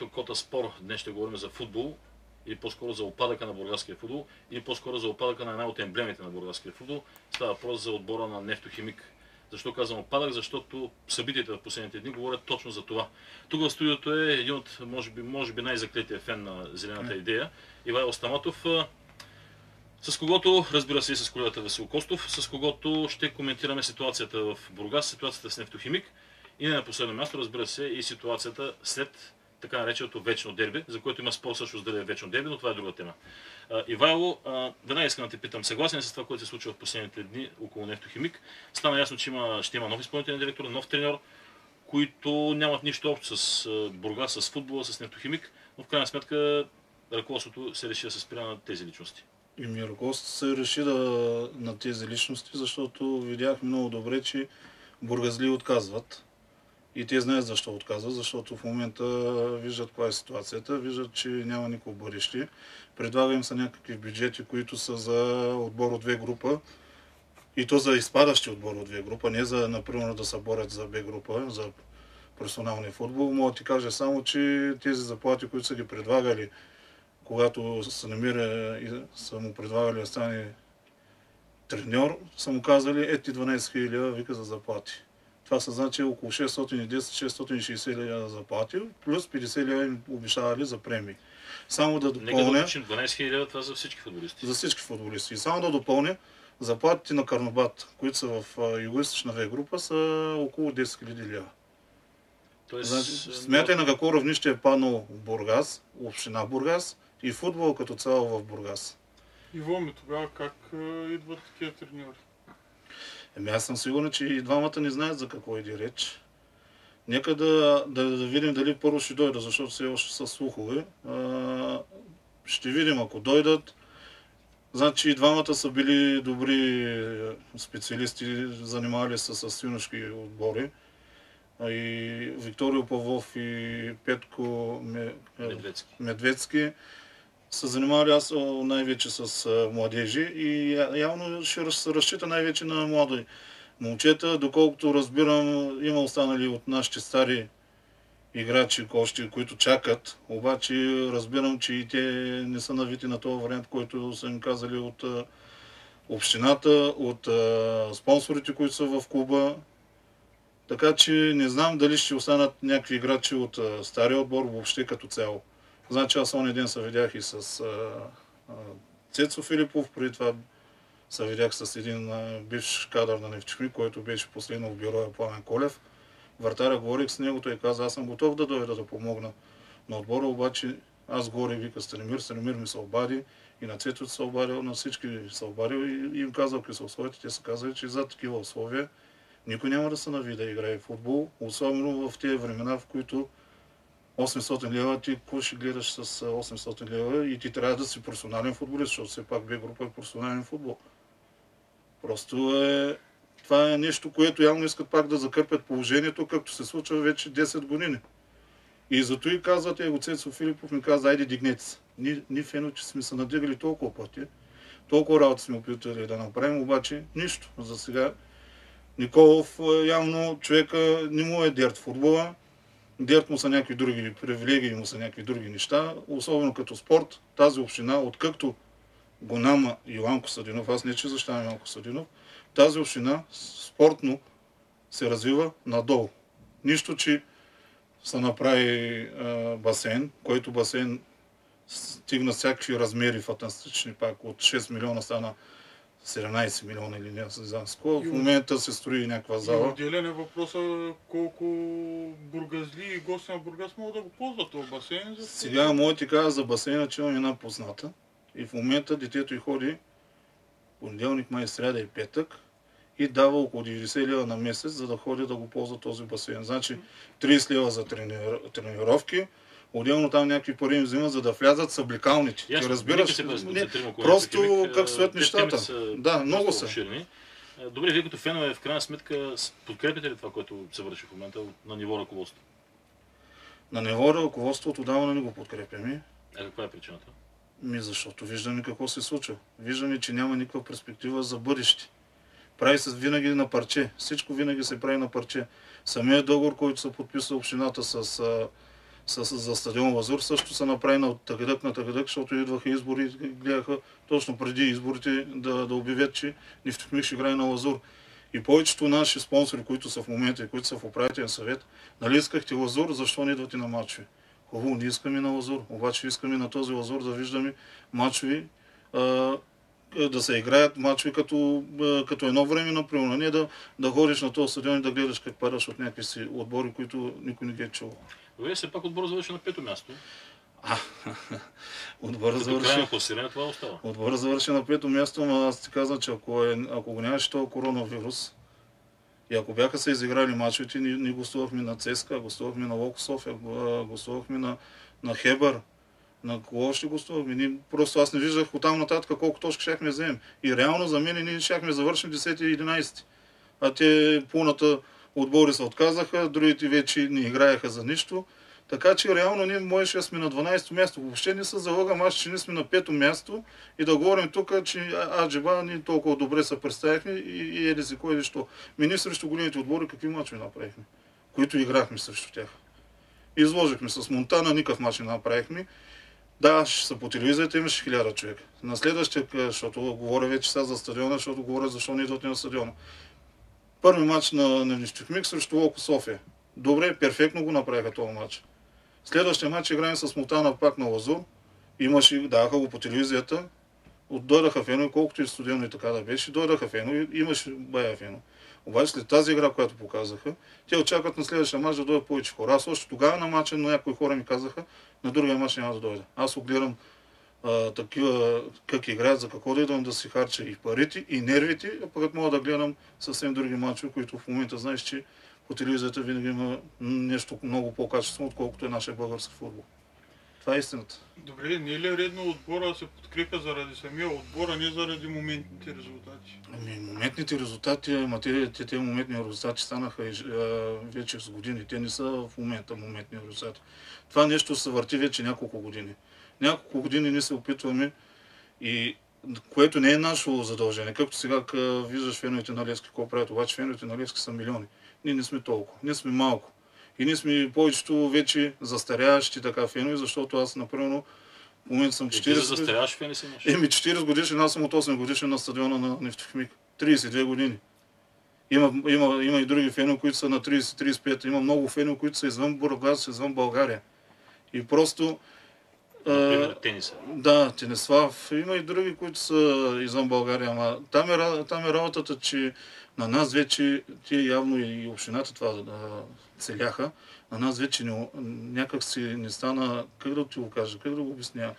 предаването Кота Спор. Днес ще говорим за футбол или по-скоро за опадъка на бургаския футбол или по-скоро за опадъка на една от емблемите на бургаския футбол. Става въпрос за отбора на Нефтохимик. Защо казвам опадък? Защото събитията в последните дни говорят точно за това. Тук в студиото е един от, може би, може би най-заклетия фен на Зелената идея, Ивайло Стаматов, с когото, разбира се, и с колегата Васил Костов, с когото ще коментираме ситуацията в Бургас, ситуацията с Нефтохимик и не на последно място, разбира се, и ситуацията след така нареченото вечно дерби, за което има спор също дали е вечно дерби, но това е друга тема. Ивайло, веднага искам да те питам, съгласен с това, което се случва в последните дни около Нефтохимик. Стана ясно, че има, ще има нов изпълнителен директор, нов треньор, които нямат нищо общо с Бургас, с футбола, с Нефтохимик, но в крайна сметка ръководството се реши да се спира на тези личности. И ми ръководството се реши да, на тези личности, защото видях много добре, че бургазли отказват. И те знаят защо отказват, защото в момента виждат каква е ситуацията, виждат, че няма никакво бъдеще. Предлага им са някакви бюджети, които са за отбор от две група. И то за изпадащи отбор от две група, не за, например, да се борят за Б група, за професионалния футбол. Мога да ти кажа само, че тези заплати, които са ги предлагали, когато се намира и са му предлагали да стане треньор, са му казали, ети 12 000 вика за заплати. Това са значи около 610-660 лева заплати, плюс 50 лева им обещавали за премии. Само да допълня... Нека да 12 лева това за всички футболисти. За всички футболисти. И само да допълня, заплатите на Карнобат, които са в юго-источна В група, са около 10 000 лева. Тоест, значи, смятай на какво равнище е паднал Бургас, община Бургас и футбол като цяло в Бургас. Иво ми тогава как идват такива треньори? Еми аз съм сигурен, че и двамата не знаят за какво иде реч. Нека да, да, да видим дали първо ще дойдат, защото все още са слухове. А, ще видим, ако дойдат. Значи и двамата са били добри специалисти, занимавали се с юношки отбори. И Викторио Павлов и Петко Медведски. Медведски се занимавали аз най-вече с младежи и явно ще разчита най-вече на млади момчета. Доколкото разбирам, има останали от нашите стари играчи, още, които чакат, обаче разбирам, че и те не са навити на този вариант, който са им казали от общината, от спонсорите, които са в клуба. Така че не знам дали ще останат някакви играчи от стария отбор въобще като цяло. Значи аз онен ден се видях и с Цецо Филипов, преди това се видях с един бивш кадър на Нефтихми, който беше последно в бюроя Пламен Колев. Вратаря говорих с него, той каза, аз съм готов да дойда да помогна на отбора, обаче аз горе вика Станимир, Станимир ми се обади и на Цецо се обадил, на всички се обадил и, им казал какви са условията. Те са казали, че за такива условия никой няма да се нави да играе футбол, особено в тези времена, в които 800 лева, ти какво ще гледаш с 800 лева и ти трябва да си професионален футболист, защото все пак бе група е професионален футбол. Просто е, това е нещо, което явно искат пак да закърпят положението, както се случва вече 10 години. И зато и казват, его Цецо Филипов ми каза, айде дигнете се. Ни, ни фено, че сме се надигали толкова пъти, толкова работа сме опитали да направим, обаче нищо. За сега Николов е, явно човека не му е дерт футбола, Дирт му са някакви други привилегии, му са някакви други неща, особено като спорт. Тази община, откакто го нама Йоанко Съдинов, аз не че защитавам Йоанко Съдинов, тази община спортно се развива надолу. Нищо, че се направи а, басейн, който басейн стигна всякакви размери фантастични, пак от 6 милиона стана 17 милиона или не знам сколько. В момента се строи някаква зала. И отделен е въпроса колко бургазли и гости на Бургас могат да го ползват този басейн. За... Сега мога ти кажа за басейна, че имам една позната. И в момента детето й ходи понеделник, май, сряда и петък и дава около 90 лева на месец, за да ходи да го ползва този басейн. Значи 30 лева за тренировки, Отделно там някакви пари им взимат, за да влязат съблекалните. Ти разбираш? Се не, просто как стоят нещата. Са, да, много са. Обширни. Добре, вие като фенове, в крайна сметка, подкрепите ли това, което се върши в момента на ниво ръководство? На ниво ръководство отдавна не го подкрепяме. А каква е причината? Ми защото виждаме какво се случва. Виждаме, че няма никаква перспектива за бъдеще. Прави се винаги на парче. Всичко винаги се прави на парче. Самият договор, който се подписа общината с, за стадион Лазур, също се направи на тъгъдък на тъгъдък, защото идваха избори и гледаха точно преди изборите да, да обявят, че Нефтохимик ще играе на Лазур. И повечето наши спонсори, които са в момента и които са в управителен съвет, нали искахте Лазур, защо не идвате на матчове? Хубаво, не искаме на Лазур, обаче искаме на този Лазур да виждаме матчови, да се играят матчове като, като едно време, например, не да, да ходиш на този стадион и да гледаш как падаш от някакви си отбори, които никой не ги е чул. Добре, все пак отбор завърши на пето място. А, отбора завърши. класиране това остава. Отбора завърши на пето място, но аз ти казвам, че ако, е, ако го нямаше този коронавирус и ако бяха се изиграли мачовете, ние, ние гостувахме на Цеска, гостувахме на Локо София, го- гостувахме на, на Хебър, на кого ще гостувахме. Ние, просто аз не виждах от там нататък колко точки щяхме да вземем. И реално за мен ние щяхме завършим 10 и 11. А те пълната отбори се отказаха, другите вече не играеха за нищо. Така че реално ние можеше да сме на 12-то място. Въобще не се залагам аз, че ние сме на 5-то място и да говорим тук, че а- аджеба ние толкова добре се представихме и, и еди си кой защо. Ми ние срещу големите отбори какви мачове направихме, които играхме срещу тях. Изложихме с Монтана, никакъв мач не направихме. Да, ще са по телевизията, имаше хиляда човека. На следващия, къ- защото говоря вече сега за стадиона, защото говоря защо не идват на стадиона. Първи матч на, на Нищохмик срещу Локо София. Добре, перфектно го направиха този матч. Следващия матч играем с Монтана пак на Лазур. Имаше, даваха го по телевизията. От дойдаха фено, и колкото и студено и така да беше, дойдаха фено и имаше бая фено. Обаче след тази игра, която показаха, те очакват на следващия матч да дойдат повече хора. Аз още тогава на матча, но някои хора ми казаха, на другия матч няма да дойда. Аз го гледам а, такива, как играят, за какво да идвам да си харча и парите, и нервите, а пък мога да гледам съвсем други матчове, които в момента знаеш, че по телевизията винаги има нещо много по-качествено, отколкото е нашия български футбол. Това е истината. Добре, не е ли редно отбора да се подкрепя заради самия отбор, а не заради моментните резултати? Ами, моментните резултати, ама те, те, те моментни резултати станаха и, а, вече с години. Те не са в момента моментни резултати. Това нещо се върти вече няколко години. Няколко години ние се опитваме и което не е наше задължение. Както сега къ, виждаш феновете на Левски, какво правят, обаче феновете на Левски са милиони. Ние не сме толкова. Ние сме малко. И ние сме повечето вече застаряващи така фенове, защото аз, например, в момента съм И ти за 40. застаряваш фени си имаш. Еми 40 годишен, аз съм от 8 годишен на стадиона на Нефтохимик. 32 години. Има, има, има и други фенове, които са на 30-35. Има много фенове, които са извън Бургас, извън България. И просто... Например, тениса. да, Тенислав. Има и други, които са извън България, ама там е, там е работата, че на нас вече, тия явно и общината това да целяха, на нас вече не, някак си не стана, как да ти го кажа, как да го обясня,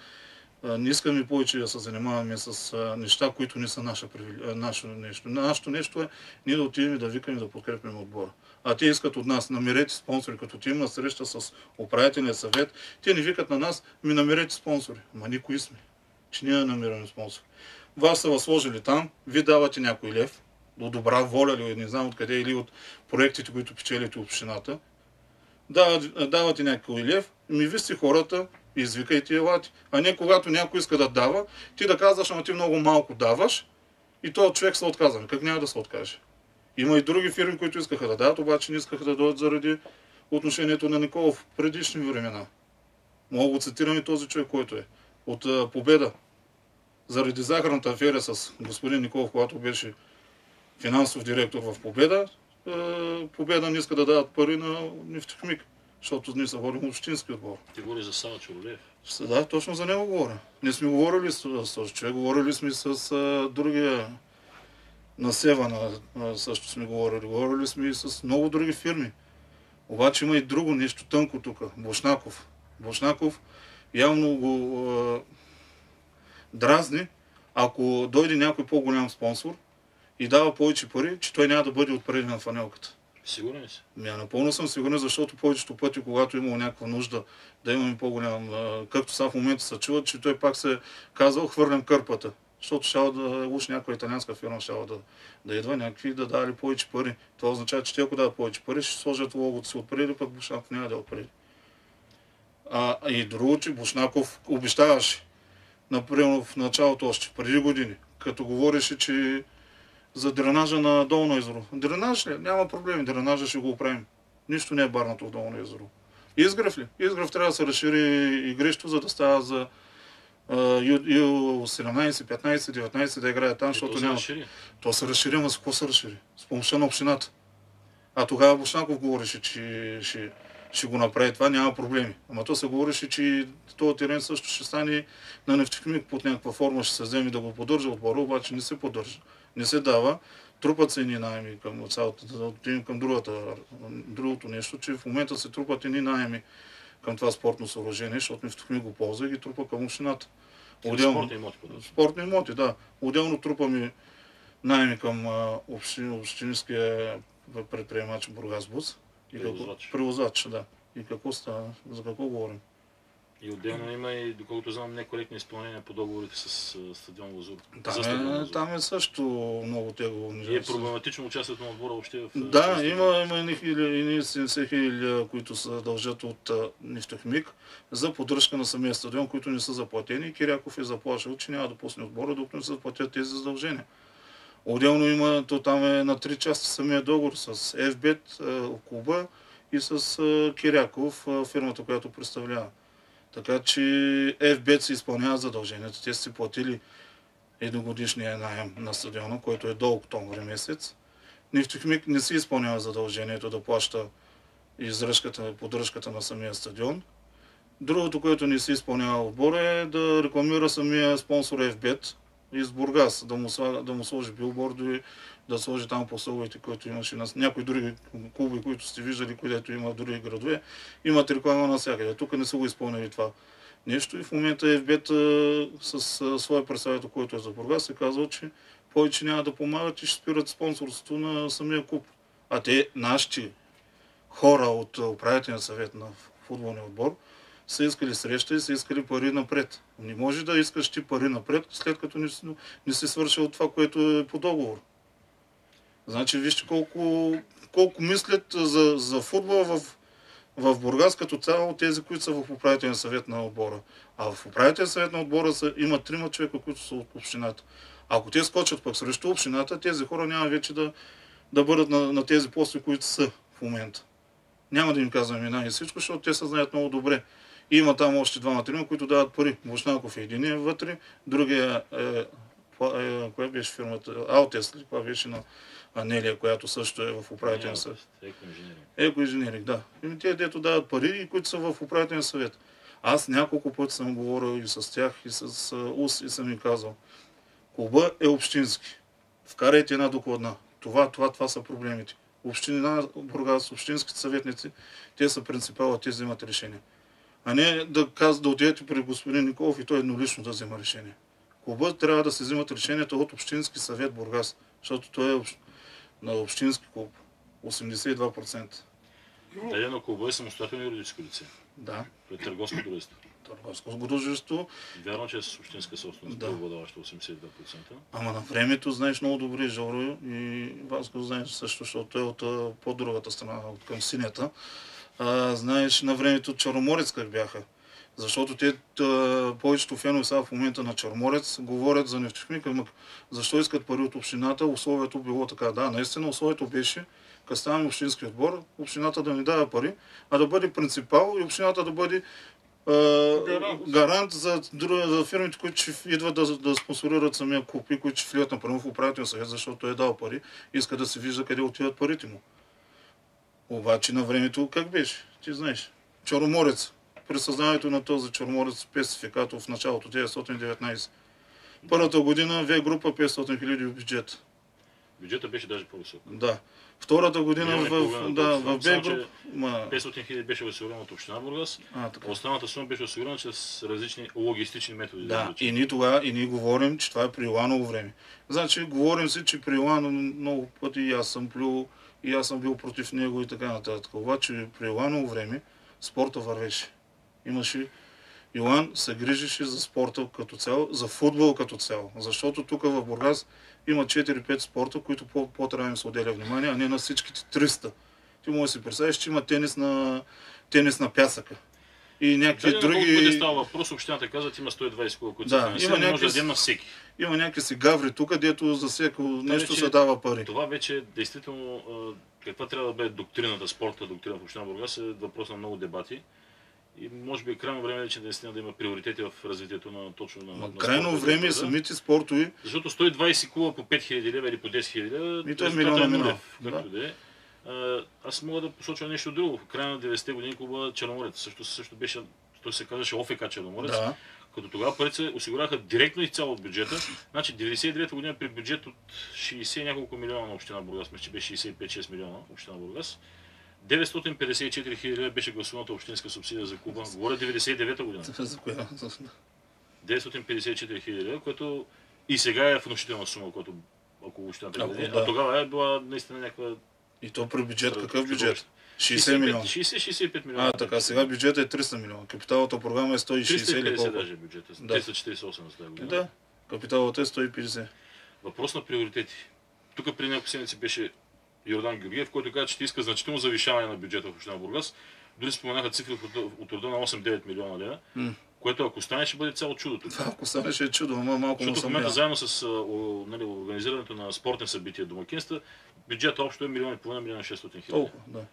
не искаме повече да се занимаваме с неща, които не са а, наше нещо. Нашето нещо е ние да отидем и да викаме да подкрепим отбора. А те искат от нас, намерете спонсори, като ти на среща с управителния съвет, те ни викат на нас, ми намерете спонсори. Ма никои сме, че ние намираме спонсори. Вас са възложили там, ви давате някой лев, от добра воля ли, не знам откъде, или от проектите, които печелите общината. Дават, давате някой лев, ми ви сте хората, извикайте елате. А не когато някой иска да дава, ти да казваш, ама ти много малко даваш и този човек се отказва. Как няма да се откаже? Има и други фирми, които искаха да дадат, обаче не искаха да дойдат заради отношението на Николов в предишни времена. Мога да цитирам и този човек, който е. От а, Победа. Заради захарната афера с господин Николов, когато беше финансов директор в Победа, а, Победа не иска да дадат пари на Нефтохимик, защото ние са водим общински отбор. Ти говориш за Сава Чоролев. Да, точно за него говоря. Не сме говорили с, този човек, говорили сме с а, другия на Севана, също сме говорили. Говорили сме и с много други фирми. Обаче има и друго нещо тънко тук. Бошнаков. Бошнаков явно го а, дразни, ако дойде някой по-голям спонсор и дава повече пари, че той няма да бъде отпреди на фанелката. Сигурен си? Ми, напълно съм сигурен, защото повечето пъти, когато е имало някаква нужда да имаме по-голям, както сега в момента се чува, че той пак се е казал хвърлям кърпата. Защото ще да уж някоя италианска фирма ще да, да идва някакви да дали повече пари. Това означава, че те ако дадат повече пари, ще сложат логото си отпреди, пък Бушнаков няма да отпреди. А и друго, че Бушнаков обещаваше, например в началото още, преди години, като говореше, че за дренажа на Долно езеро. Дренаж ли? Няма проблеми, дренажа ще го оправим. Нищо не е барнато в Долно езеро. Изгрев ли? Изгрев трябва да се разшири игрище, за да става за а, Ю- Ю-17, 15, 19 да играе там, И защото няма. разшири. То се разшири, ама с какво се разшири? С помощта на общината. А тогава Бушнаков говореше, че ще, ще го направи това, няма проблеми. Ама то се говореше, че този терен също ще стане на нефтехимик под някаква форма, ще се вземе да го поддържа отбора, обаче не се поддържа. Не се дава. Трупат се едни найеми към цялата, да отидем към другата, другото нещо, че в момента се трупат едни найеми към това спортно съоръжение, защото нефтехимик го ползва и ги трупа към общината. Отделно- Спортни имоти. Спортни имоти, да. Отделно трупаме найеми към а, общи, общинския предприемач Бургасбус. И какво- Превозвач. Превозвач, да. И какво става? За какво говорим? И отделно има и, доколкото знам, некоректни изпълнения по договорите с стадион Лазур. Там За стадион е, Лазур. там е също много тегло. И е проблематично участието на отбора въобще в... Да, има, има едни хиляди, едни 70 хиляди, които се дължат от Нефтехмик за поддръжка на самия стадион, които не са заплатени. Киряков е заплашил, че няма да пусне отбора, докато не се заплатят тези задължения. Отделно има, то там е на три части самия договор с FBET, клуба и с Киряков, фирмата, която представлява. Така че FBET се изпълнява задълженията. Те са си платили едногодишния найем на стадиона, който е до октомври месец. Нефтехимик не си изпълнява задължението да плаща издръжката, поддръжката на самия стадион. Другото, което не си изпълнява отбора е да рекламира самия спонсор FBET из Бургас, да му, да му сложи билбордове, да сложи там по слоговете, които имаше на някои други клуби, които сте виждали, където има други градове, имат реклама навсякъде. Тук не са го изпълнили това нещо и в момента FBET с своя представител, който е за Бургас, е казал, че повече няма да помагат и ще спират спонсорството на самия клуб. А те, нашите хора от управителния съвет на футболния отбор, са искали среща и са искали пари напред. Не може да искаш ти пари напред, след като не, не си свършил това, което е по договор. Значи вижте колко, колко мислят за, за футбол в, в Бургас като цяло тези, които са в управителния съвет на отбора. А в управителния съвет на отбора са, има трима човека, които са от общината. Ако те скочат пък срещу общината, тези хора няма вече да, да бъдат на, на тези постове, които са в момента. Няма да им казвам имена и всичко, защото те се знаят много добре. И има там още двама трима, които дават пари. Бушнаков е един вътре, другия е, е, коя беше фирмата? Аутес? Коя беше на Анелия, която също е в управителния съвет. Екоинженеринг. Да. Ими те, дето дават пари и които са в управителния съвет. Аз няколко пъти съм говорил и с тях, и с УС, и съм им казал. Клуба е общински. Вкарайте една докладна. Това, това, това са проблемите. Община Бургас, общинските съветници, те са принципала, те вземат решение. А не да, каз, да отидете при господин Николов и той еднолично да взема решение. Клуба трябва да се взимат решенията от Общински съвет Бургас, защото той е общ... на общински клуб. 82%. Дадено клуба е самостоятелно юридическо лице. Да, То е търговско дружество. търговско дружество, Вярно, че е с общинска собственост, Да. да. преобладаващо 82%. ама на времето знаеш много добре, Жоро, и Васко знаеш също, защото е от по-другата страна, от към синята. А, знаеш на времето Черноморец как бяха. Защото те, тъ, повечето фенове сега в момента на Черноморец говорят за нефтехимик, ама защо искат пари от общината, условието било така. Да, наистина условието беше, като ставаме общински отбор, общината да ни дава пари, а да бъде принципал и общината да бъде а, Гарант. гарант за, за фирмите, които ще идват да, да спонсорират самия клуб и които ще влият например в управителния съвет, защото той е дал пари, иска да се вижда къде отиват парите му. Обаче на времето как беше? Ти знаеш. Черноморец. При създаването на този Черноморец спецификат в началото 1919. Първата година В група 500 хиляди бюджет. Бюджета беше даже по-висок. Да. Втората година в, половина да, в Б група. че Ма, 500 хиляди беше осигурено от община Бургас, а, така. останалата сума беше осигурена чрез различни логистични методи. Да, речем. и ние тогава, и ние говорим, че това е при Иланово време. Значи, говорим си, че при Иланово много пъти и аз съм плюл, и аз съм бил против него и така нататък. Обаче при Иланово време спорта вървеше. Имаше Йоан се грижеше за спорта като цяло, за футбол като цяло. Защото тук в Бургас има 4-5 спорта, които по- по-трябва им се отделя внимание, а не на всичките 300. Ти може да си представиш, че има тенис на, тенис на пясъка. и някакви Дали колко други... става въпрос, общината казват, има 120 клуба, които Да, има финансирани, може да някакви- дадем на всеки. Има някакви си гаври тук, дето за всяко нещо вече- се дава пари. Това вече действително каква трябва да бъде доктрината, спорта, доктрина в Община Бургас е въпрос на много дебати. И може би е крайно време вече наистина да има приоритети в развитието на точно на, на крайно спорта, време да. самите спортови, Защото 120 клуба по 5000 лева или по 10 000 лева, И то е милиона нулев, минал. Както да е. А, Аз мога да посоча нещо друго. В края на 90-те години клуба Черноморец също, също беше, той се казваше ОФК Черноморец. да, Като тогава парите се осигуряха директно изцяло от бюджета. Значи 99-та година при бюджет от 60 и няколко милиона на община Бургас, мисля, че беше 65-6 милиона община Бургас. 954 хиляди беше гласуваната общинска субсидия за клуба. Говоря 99-та година. за коя? За- 954 хиляди което и сега е внушителна сума, която ако общината даде. да. А тогава е била наистина някаква... И то при бюджет, какъв бюджет? чудовищна. 60 милиона. 60-65 милиона. А, така, сега бюджетът е 300 милиона. Капиталната програма е 160 или 350 колко? даже е бюджета. Да. 348 за тази година. Да, капиталата е 150. Въпрос на приоритети. Тук преди няколко седмици беше Йордан Георгиев, който каза, че ще иска значително завишаване на бюджета в Община Бургас. Дори споменаха цифри от, рода на 8-9 милиона лева, М. което ако стане, ще бъде цяло чудото. Това ако стане ще е чудо, ама малко Защото в момента заедно с о, нали, организирането на спортни събития, домакинства, бюджетът общо е милион и половина, милион и 600 хиляди. Да.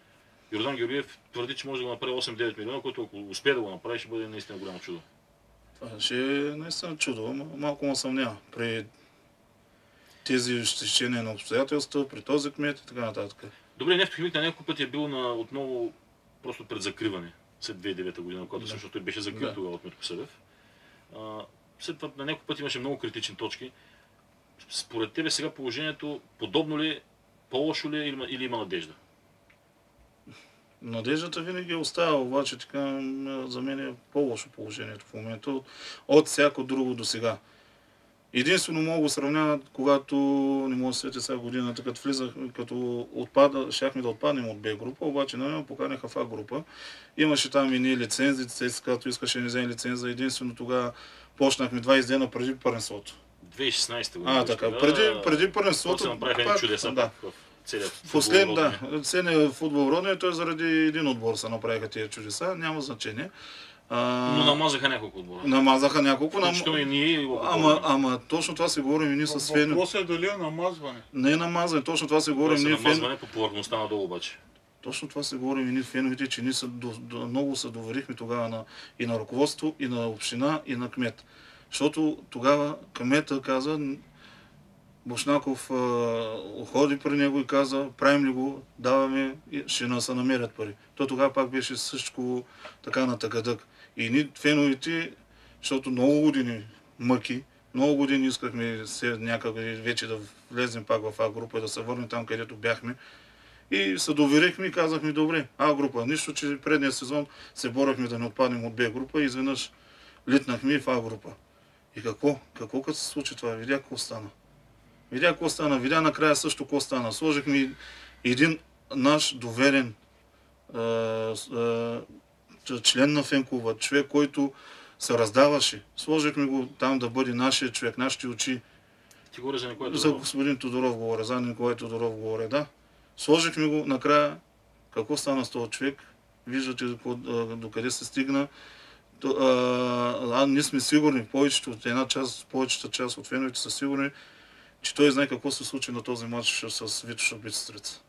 Йордан Георгиев твърди, че може да го направи 8-9 милиона, който ако успее да го направи, ще бъде наистина голямо чудо. Това ще е наистина чудо, ама малко му съмнява. При тези стечения на обстоятелства, при този кмет и така нататък. Добре, Нефтохимик на няколко пъти е бил на, отново просто пред закриване след 2009 година, когато Да. също той беше закрит Да. тогава от Митко Събев. След това на няколко пъти имаше много критични точки. Според тебе сега положението подобно ли по-лошо ли е или, или има надежда? Надеждата винаги е остава, обаче така за мен е по-лошо положението в момента от, от всяко друго до сега. Единствено мога го сравняват, когато не мога да се сетя сега годината, като влизах, като отпада, щяхме да отпаднем от Б група, обаче на мен поканяха в А група. Имаше там и ние лицензи, се като искаше ни вземе лиценза. Единствено тогава почнахме 20 дена преди първенството. 2016 година. А, така. Преди, преди когато първенството. се направиха чудеса да. пак в целия Послед, футбол да, целият футбол родния, той заради един отбор се направиха тези чудеса, няма значение. А, Но намазаха няколко отбора. намазаха няколко, нам... И ние и ама, ама точно това си говорим и ние с Фен. Въпросът е дали е намазване. Не е намазане, точно това Това говорим се ние Фен. намазване по повърхността надолу обаче. Точно това си говорим и ние феновете, че ние са, до, до, много се доверихме тогава на, и на ръководство, и на община, и на кмет. Защото тогава кмета каза, Бошнаков а, ходи при него и каза, правим ли го, даваме, ще нас се намерят пари. То тогава пак беше всичко така на тъгадък. И ние феновете, защото много години мъки, много години искахме се някъде вече да влезем пак в А група и да се върнем там, където бяхме. И се доверихме и казахме, добре, А група. Нищо, че предния сезон се борехме да не отпаднем от Б група и изведнъж литнахме в А група. И какво? Какво като се случи това? Видя какво стана. Видя какво стана. Видя накрая също какво стана. Сложихме един наш доверен а, ч- член на фенкова, човек, който се раздаваше. Сложихме го там да бъде нашия човек, нашите очи. Ти говориш за Николай За Тодоров. господин Тодоров говоря, за Николай Тодоров говоря, да. Сложихме го накрая. Какво стана с този човек? Виждате до, до къде се стигна. А, ние сме сигурни, повечето от една част, повечето част от феновете са сигурни, че той знае какво се случи на този матч с Витоша Бистрица.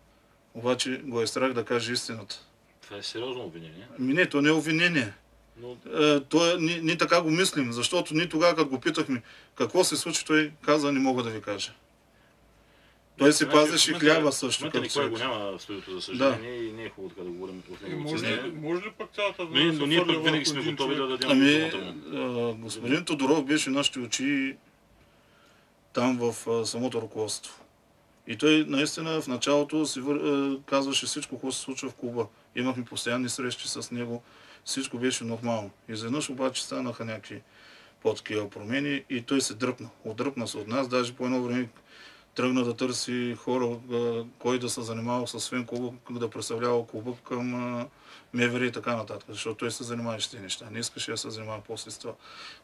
Обаче го е страх да каже истината. Това е сериозно обвинение. Ами не, то не е обвинение. Но Е, то е, ние, ние така го мислим, защото ние тогава, като го питахме какво се случи, той каза, не мога да ви кажа. Той си Значи, пазеше момента- хляба също. момента като Николай го няма в студиото, за съжаление, и не е хубаво така да говорим И него. може, ли, може ли пък цялата да но ние пък винаги сме готови да дадем Ами, а, господин Тодоров беше нашите очи там в а, самото ръководство. И той наистина в началото си а, казваше всичко, какво се случва в клуба. Имахме постоянни срещи с него, всичко беше нормално. Изведнъж обаче станаха някакви по-такива промени и той се дръпна. Отдръпна се от нас, даже по едно време тръгна да търси хора, кой да се занимава с свен клуба, да представлява клуба към МВР и така нататък, защото той се занимаваше с тези неща. Не искаше да се занимава после с това.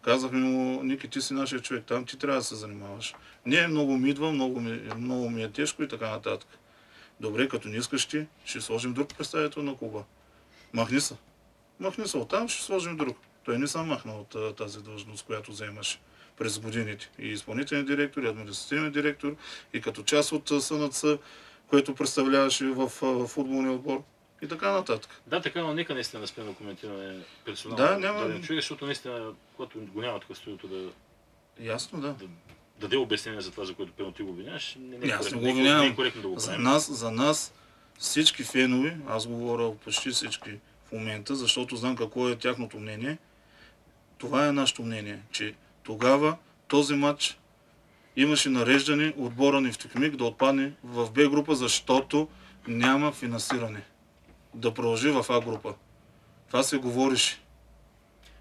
Казахме му, Ники, ти си нашия човек, там ти трябва да се занимаваш. Не, много ми идва, много ми, много ми е тежко и така нататък. Добре, като не искаш ти, ще сложим друг представител на клуба. Махни се. Махни се оттам, ще сложим друг. Той не съм махнал от тази длъжност, която вземаше през годините. И изпълнителен директор, и административен директор, и като част от СНЦ, което представляваше в, в футболния отбор и така нататък. Да, така, но нека наистина да спрем да коментираме персонално Да, няма- даден човек, защото наистина, когато го няма тук студиото да, Ясно, да. да даде обяснение за това, за което пълно ти го обвиняваш, не, не, е Аз коректно, не го не, е- не е обвинявам. коректно да го За нас, за нас всички фенове, аз говоря почти всички в момента, защото знам какво е тяхното мнение, това е нашето мнение, че тогава този матч имаше нареждане отбора Нефтохимик да отпадне в Б група, защото няма финансиране. Да продължи в А група. Това се говореше.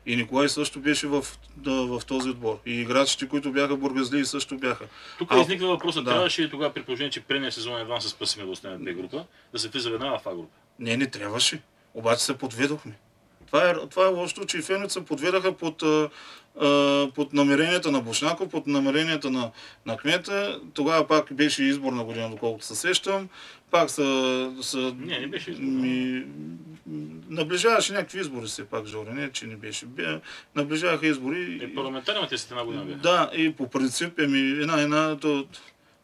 И Николай също беше в, да, в този отбор. И играчите, които бяха бургазли, също бяха. Тук А, изниква въпросът, да. трябваше ли тогава при положение, че предния сезон едва се спасиме да останем в Б група, да се влиза веднага в А група? Не, не трябваше. Обаче се подведохме. Това е, това е лошото, че и феновете се подведаха под, а, под намеренията на Бушнаков, под намеренията на, на кмета. Тогава пак беше избор на година, доколкото се сещам. Пак са... са Не, не беше избор, Ми, наближаваше някакви избори все пак, Жори, не, че не беше. Бе, наближаваха избори. Е, парламентарните след една година бяха. Да, и по принцип, еми, една, една, то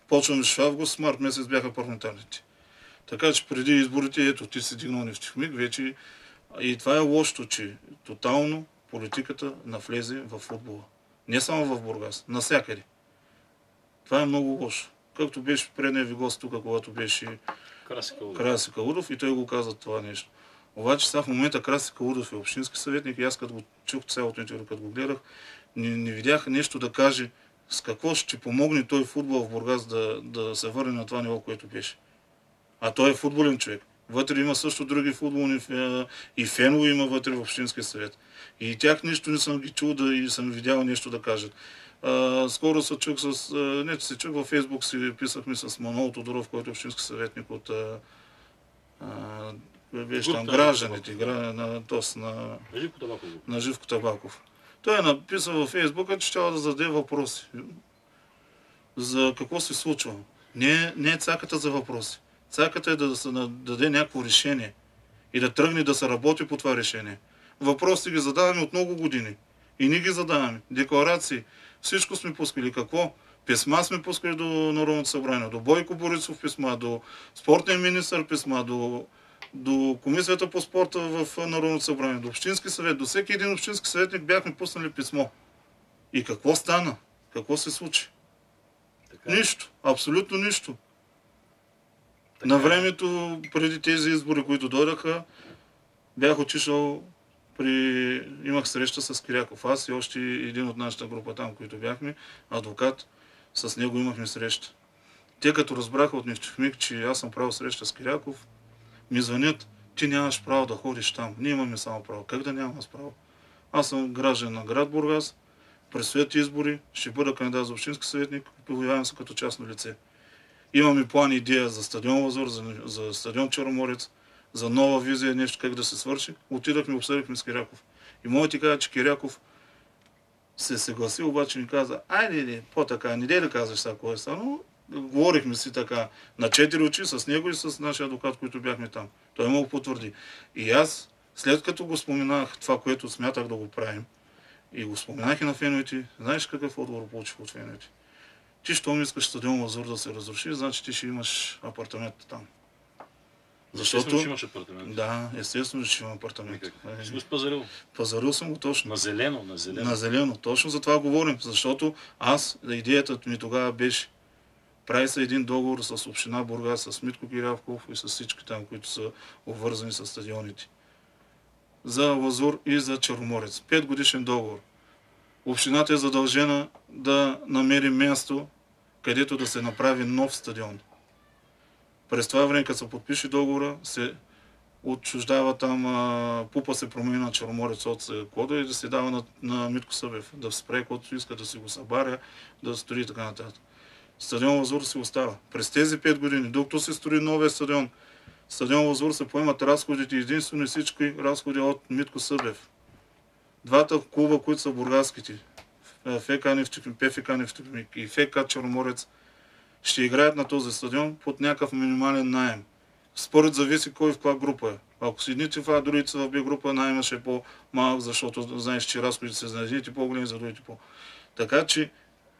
почваме в август, март месец бяха парламентарните. Така че преди изборите, ето, ти си дигнал нефтихмик, вече и това е лошото, че тотално политиката навлезе в футбола. Не само в Бургас, насякъде. Това е много лошо. Както беше предния ви гост тук, когато беше Краси Калудов. И той го каза това нещо. Обаче сега в момента Краси Калудов е общински съветник и аз като го чух цялото интервю, като го гледах, не, не видях нещо да каже с какво ще помогне той футбол в Бургас да, да се върне на това ниво, което беше. А той е футболен човек. Вътре има също други футболни е, и фенове има вътре в Общинския съвет. И тях нищо не съм ги чул да и съм видял нещо да кажат. А, скоро се чух с... А, не, че се чух във Фейсбук си писахме с Манол Тодоров, който е общински съветник от а, а, беше там гражданите, гра, на, тоест на, Живко Табаков. го. на Живко Табаков. Той е написал във Фейсбука, че трябва да зададе въпроси. За какво се случва. Не, не е цаката за въпроси. Цаката е да се даде някакво решение и да тръгне да се работи по това решение. Въпросите ги задаваме от много години. И ние ги задаваме. Декларации. Всичко сме пускали. Какво? Писма сме пускали до Народното събрание, до Бойко Борисов писма, до спортния министр писма, до, до Комисията по спорта в Народното събрание, до Общински съвет, до всеки един общински съветник бяхме пуснали писмо. И какво стана? Какво се случи? Така, е. Нищо. Абсолютно нищо. Така На е. времето, преди тези избори, които дойдаха, бях отишъл при... Имах среща с Киряков. Аз и още един от нашата група там, които бяхме, адвокат, с него имахме среща. Те като разбраха от Нефтехмик, че аз съм правил среща с Киряков, ми звънят, ти нямаш право да ходиш там. Ние имаме само право. Как да нямам аз право? Аз съм граждан на град Бургас, предстоят избори, ще бъда кандидат за общински съветник, появявам се като частно лице. Имаме план идея за стадион Лазур, за, за стадион Черноморец, за нова визия, нещо как да се свърши. Отидахме, обсъдихме с Киряков. И мога ти кажа, че Киряков се съгласи, обаче ми каза, айде, де, по-така, не дей да казваш сега кое е станало. Говорихме си така на четири очи с него и с нашия адвокат, които бяхме там. Той му го потвърди. И аз, след като го споменах това, което смятах да го правим, и го споменах и на феновете, знаеш какъв отговор получих от феновете? Ти, щом искаш стадион Лазур да се разруши, значи ти ще имаш апартамент там. Естествено, Защото... че имаш апартамент. Да, естествено, че имам апартамент. Никак. Е, Си го спазарил. Пазарил съм го точно. На зелено, на зелено. На зелено. Точно за това говорим. Защото аз, идеята ми тогава беше, прави се един договор с община Бургас, с Митко Кирявков и с всички там, които са обвързани с стадионите. За Лазур и за Черноморец. Пет годишен договор. Общината е задължена да намери място, където да се направи нов стадион. През това време, като се подпише договора, се отчуждава там, а, пупа се промени на Черноморец от се кода и да се дава на, на Митко Събев, да спре каквото иска, да си го събаря, да строи и така нататък. Стадион Лазур си остава. През тези 5 години, докато се строи новия стадион, стадион Лазур се поемат разходите, единствено и всички разходи от Митко Събев. Двата клуба, които са бургаските, ФК Нефтехимик, ПФК Нефтехимик и ФК Черноморец, ще играят на този стадион под някакъв минимален найем. според зависи кой в каква група е. Ако си едните в А, другите в Б група, най-имаше е по-малък, защото знаеш, че разходите са за едните по-големи, за другите по. Така че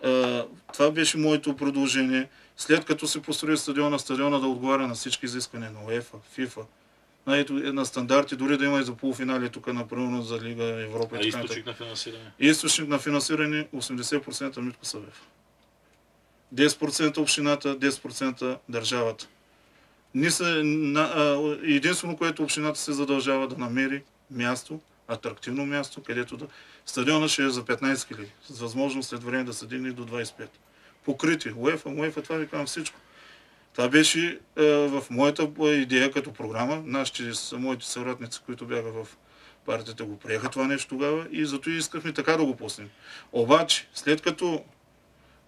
а, това беше моето предложение. След като се построи стадиона, стадиона да отговаря на всички изисквания на УЕФА, ФИФА, на, ето, на стандарти, дори да има и за полуфинали тук, например, за Лига Европа. А и източник на финансиране? Източник на финансиране 80% Митко Съвев. 10% общината, 10% държавата. Единствено, което общината се задължава да намери място, атрактивно място, където да... Стадиона ще е за 15 000, с възможност след време да се дигне до 25. Покрити. УЕФА, УЕФА, това ви казвам всичко. Това беше е, в моята идея като програма. Нашите, моите съратници, които бяха в партията, го приеха това нещо тогава и зато и искахме така да го пуснем. Обаче, след като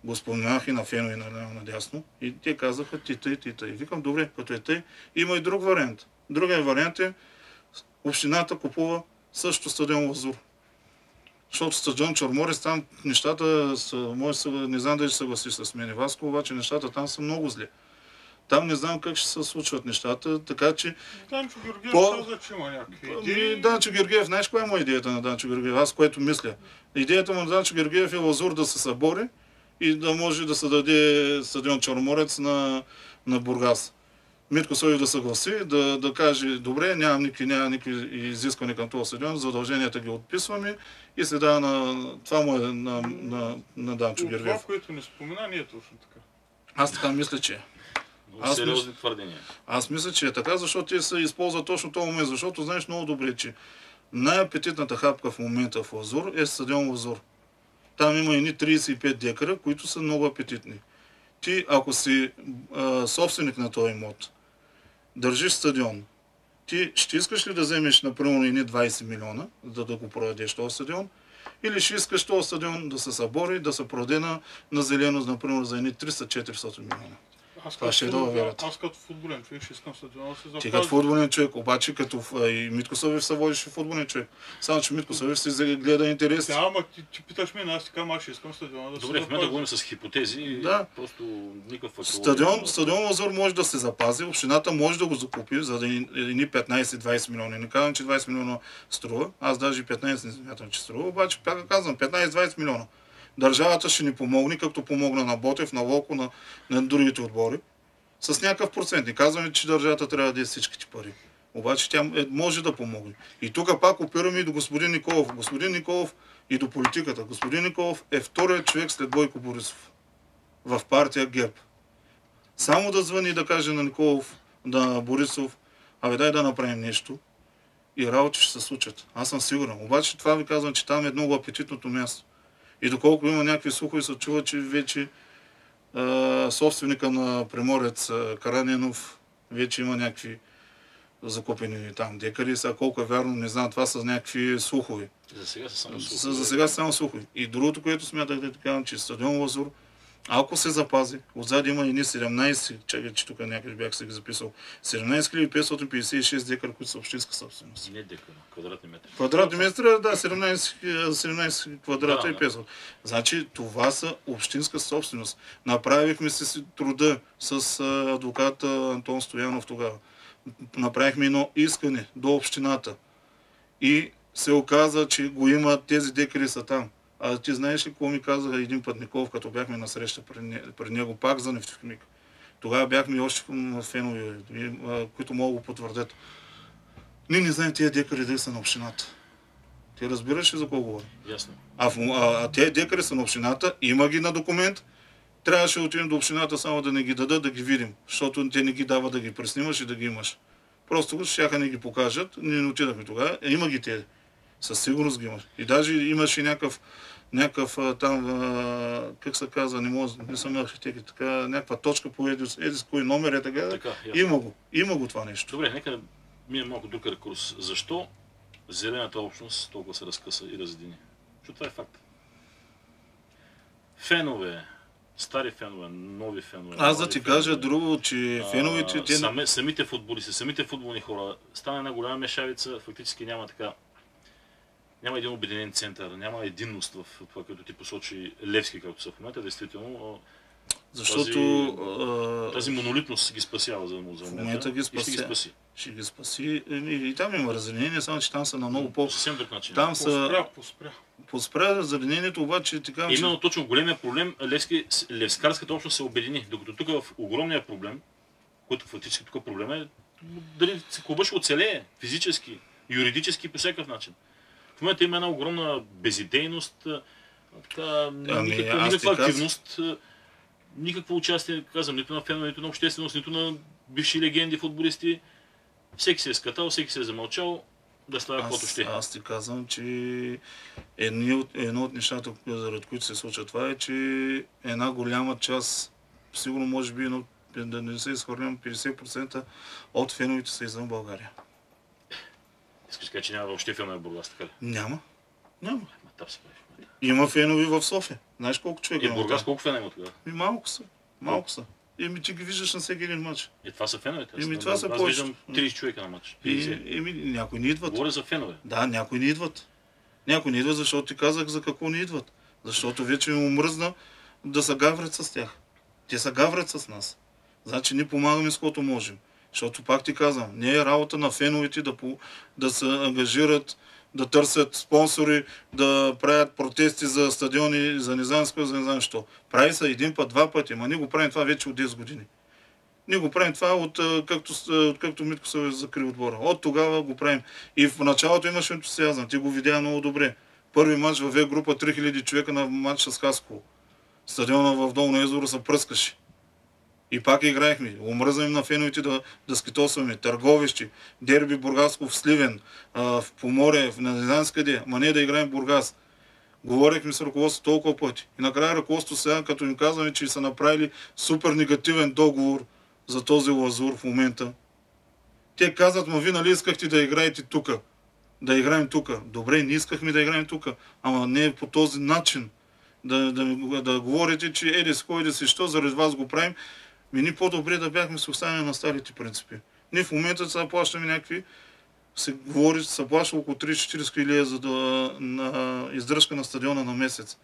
го споменах и на Фено и на надясно, и те казаха ти тъй, ти тъй. Викам, добре, като е тъй, има и друг вариант. Другия вариант е общината купува също стадион Лазур. Защото стадион Чорморец, там нещата са, може, не знам дали съгласи с мен Васко, обаче нещата там са много зле. Там не знам как ще се случват нещата, така че Данчо Георгиев По- каза, че има някакви Ами, идеи. Данчо Георгиев, знаеш коя е моя идеята на Данчо Георгиев? Аз което мисля. Идеята му на Данчо Георгиев е Лазур да се събори и да може да се даде стадион Черноморец на, на Бургас. Митко Соев да съгласи, да, да каже, добре, нямам никакви, няма никакви изисквания към този стадион, задълженията ги отписваме и се дава на... Това му е на, на, на Данчо От това, Георгиев. което не спомена, не е точно така. Аз така мисля, че е. Аз сериозни твърдения. Аз мисля, че е така, защото те се използват точно този момент, защото знаеш много добре, че най-апетитната хапка в момента в Лазур е стадион Лазур. Там има едни 35 декара, които са много апетитни. Ти, ако си а, собственик на този имот, държиш стадион, ти ще искаш ли да вземеш, например, едни 20 милиона, за да го продадеш този стадион, или ще искаш този стадион да се събори, да се продаде на, на зелено, например, за едни 300-400 милиона. Аз Това като, ще е долу вярата. аз като футболен човек ще искам стадиона да се запази. Ти като футболен човек, обаче като и Митко Съвев се водеше футболен човек. Само, че Митко Съвев си взе- гледа интереси. Да, ама ти, ти питаш мен, аз ти казвам, аз ще искам стадиона да Добре, се в момента запази. говорим с хипотези Да. просто фактология Стадион, стадион Лазур може да се запази, общината може да го закупи за да ни- едни 15-20 милиона. Не казвам, че 20 милиона струва, аз даже и 15 не смятам, че струва, обаче пак казвам 15-20 милиона. Държавата ще ни помогне, както помогна на Ботев, на Локо, на, на другите отбори. С някакъв процент. Не казваме, че държавата трябва да е всичките пари. Обаче тя е, може да помогне. И тук пак опираме и до господин Николов. Господин Николов и до политиката. Господин Николов е вторият човек след Бойко Борисов в партия ГЕРБ. Само да звъни и да каже на Николов, на Борисов, абе дай да направим нещо и работи ще се случат. Аз съм сигурен. Обаче това ви казвам, че там е много апетитното място. И доколко има някакви слухове, се чува, че вече а, собственика на Приморец а, Каранинов вече има някакви закупени там декари. Сега колко е вярно, не знам, това са някакви слухове. За сега са само слухове. за сега са само слухове. И другото, което смятах да кажа, че стадион Лазур, ако се запази, отзад има едни 17, чакай, че тук някъде бях се ги записал, 17 556 декара, които са общинска собственост. Не декара, квадратни метри. Квадратни метри, да, 17, 17 квадрата Да, и да. 500. Значи това са общинска собственост. Направихме си труда с адвоката Антон Стоянов тогава. Направихме едно искане до общината. И се оказа, че го има, тези декари са там. А ти знаеш ли какво ми казаха един път Николов, като бяхме на среща при, не- при него, пак за нефтохимик. Тогава бяхме още в фенове, и, а, които могат да потвърдят. Ние не знаем тези декари дали са на общината. Ти разбираш ли за какво говоря? Ясно. А, в, а, а тези декари са на общината, има ги на документ, трябваше да отидем до общината само да не ги дадат, да ги видим, защото те не ги дава да ги преснимаш и да ги имаш. Просто щяха не ги покажат, ние не отидахме тогава, има ги те. Със сигурност ги имаш. И даже имаше някакъв, някакъв а, там, а, как се казва, не мога, не съм архитект, така, някаква точка по еди, еди с кой номер е така. Така, има го, има го това нещо. Добре, нека да минем малко друг рекурс. Защо зелената общност толкова се разкъса и разедини? Защото това е факт. Фенове, стари фенове, нови фенове. Аз да ти кажа фенове, друго, че а, феновете, те... саме, самите футболисти, самите футболни хора, стана една голяма мешавица, фактически няма така няма един обединен център, няма единност в това, което ти посочи Левски, както са в момента, действително. Защото а, Тази монолитност ги спасява за, за В момента. ги и ще ги спаси. ще ги спаси. Еми, И там има разединение, само че там са на много по... По съвсем друг начин. Там са Поспря, поспря. поспря разединението, обаче така, че... Именно точно големия проблем, Левски, левскарската общност се обедини. Докато тук в огромния проблем, който фактически тук проблем е, дали клуба ще оцелее физически, юридически по всякакъв начин. В момента има една огромна безидейност, така, Ами, никаква, никаква активност, а, никакво участие, казвам, нито на фенове, нито на общественост, нито на бивши легенди футболисти. Всеки се е скатал, всеки се е замълчал да става каквото ще. аз ти казвам, че едни от, едно от нещата, заради които се случва това е, че една голяма част, сигурно може би едно, да не се изхвърлям, 50% от феновете са извън България. Искаш да кажа, че няма въобще фенове в Бургас, така ли? Няма. Няма. Ма тап се прави. Има фенови в София. Знаеш колко човека И има? в Бургас колко фена има тогава? Ми малко са. Малко са. Еми ти ги виждаш на всеки един матч. Е, това са феновете. Еми, това са Аз повечето. виждам 30 човека на матч. И, 50. еми, някои не идват. Говоря за фенове. Да, някои не идват. Някои не идват, защото ти казах за какво не идват. Защото вече им омръзна да се гаврят с тях. Те се гаврят с нас. Значи ние помагаме с което можем. Защото пак ти казвам, не е работа на феновете да, по, да се ангажират, да търсят спонсори, да правят протести за стадиони, за не за не що. Прави се един път, два пъти, ма ние го правим това вече от 10 години. Ние го правим това от както, от както Митко се закри отбора. От тогава го правим. И в началото имаше ентусиазъм. Ти го видя много добре. Първи матч в В група 3000 човека на матч с Хасково. Стадиона в Долно езеро се пръскаше. И пак играехме. Омръзна им на феновете да, да скитосваме. Търговищи, дерби Бургаско в Сливен, а, в Поморие, в не знам с къде. Ма не да играем Бургас. Говорихме с ръководството толкова пъти. И накрая ръководството сега, като им казваме, че са направили супер негативен договор за този лазур в момента. Те казват, ма вие нали искахте да играете тук? Да играем тук. Добре, не искахме да играем тук, ама не по този начин. Да, да, да говорите, че еди с кой да си що, заради вас го правим. Ми ни по-добре да бяхме с останали на старите принципи. Ние в момента сега плащаме някакви се говори, се плаща около 30-40 хиляди за да, на издръжка на стадиона на месец.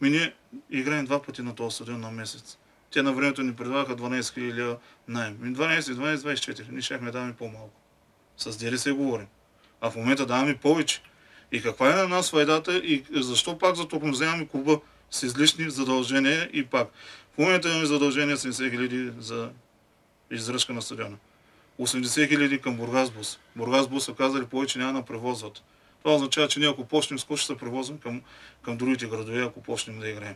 Ми ние играем два пъти на този стадион на месец. Те на времето ни предлагаха 12 хиляди найем. Ми 12, 12, 24. Ние щяхме да даваме по-малко. С се говорим. А в момента даваме повече. И каква е на нас файдата и защо пак затопнозяваме клуба с излишни задължения и пак. В момента имаме задължения 70 хиляди за издръжка на стадиона. 80 хиляди към Бургасбус. Бургасбус са казали повече няма да превозват. Това означава, че ние ако почнем скоро ще се превозваме към, към другите градове, ако почнем да играем.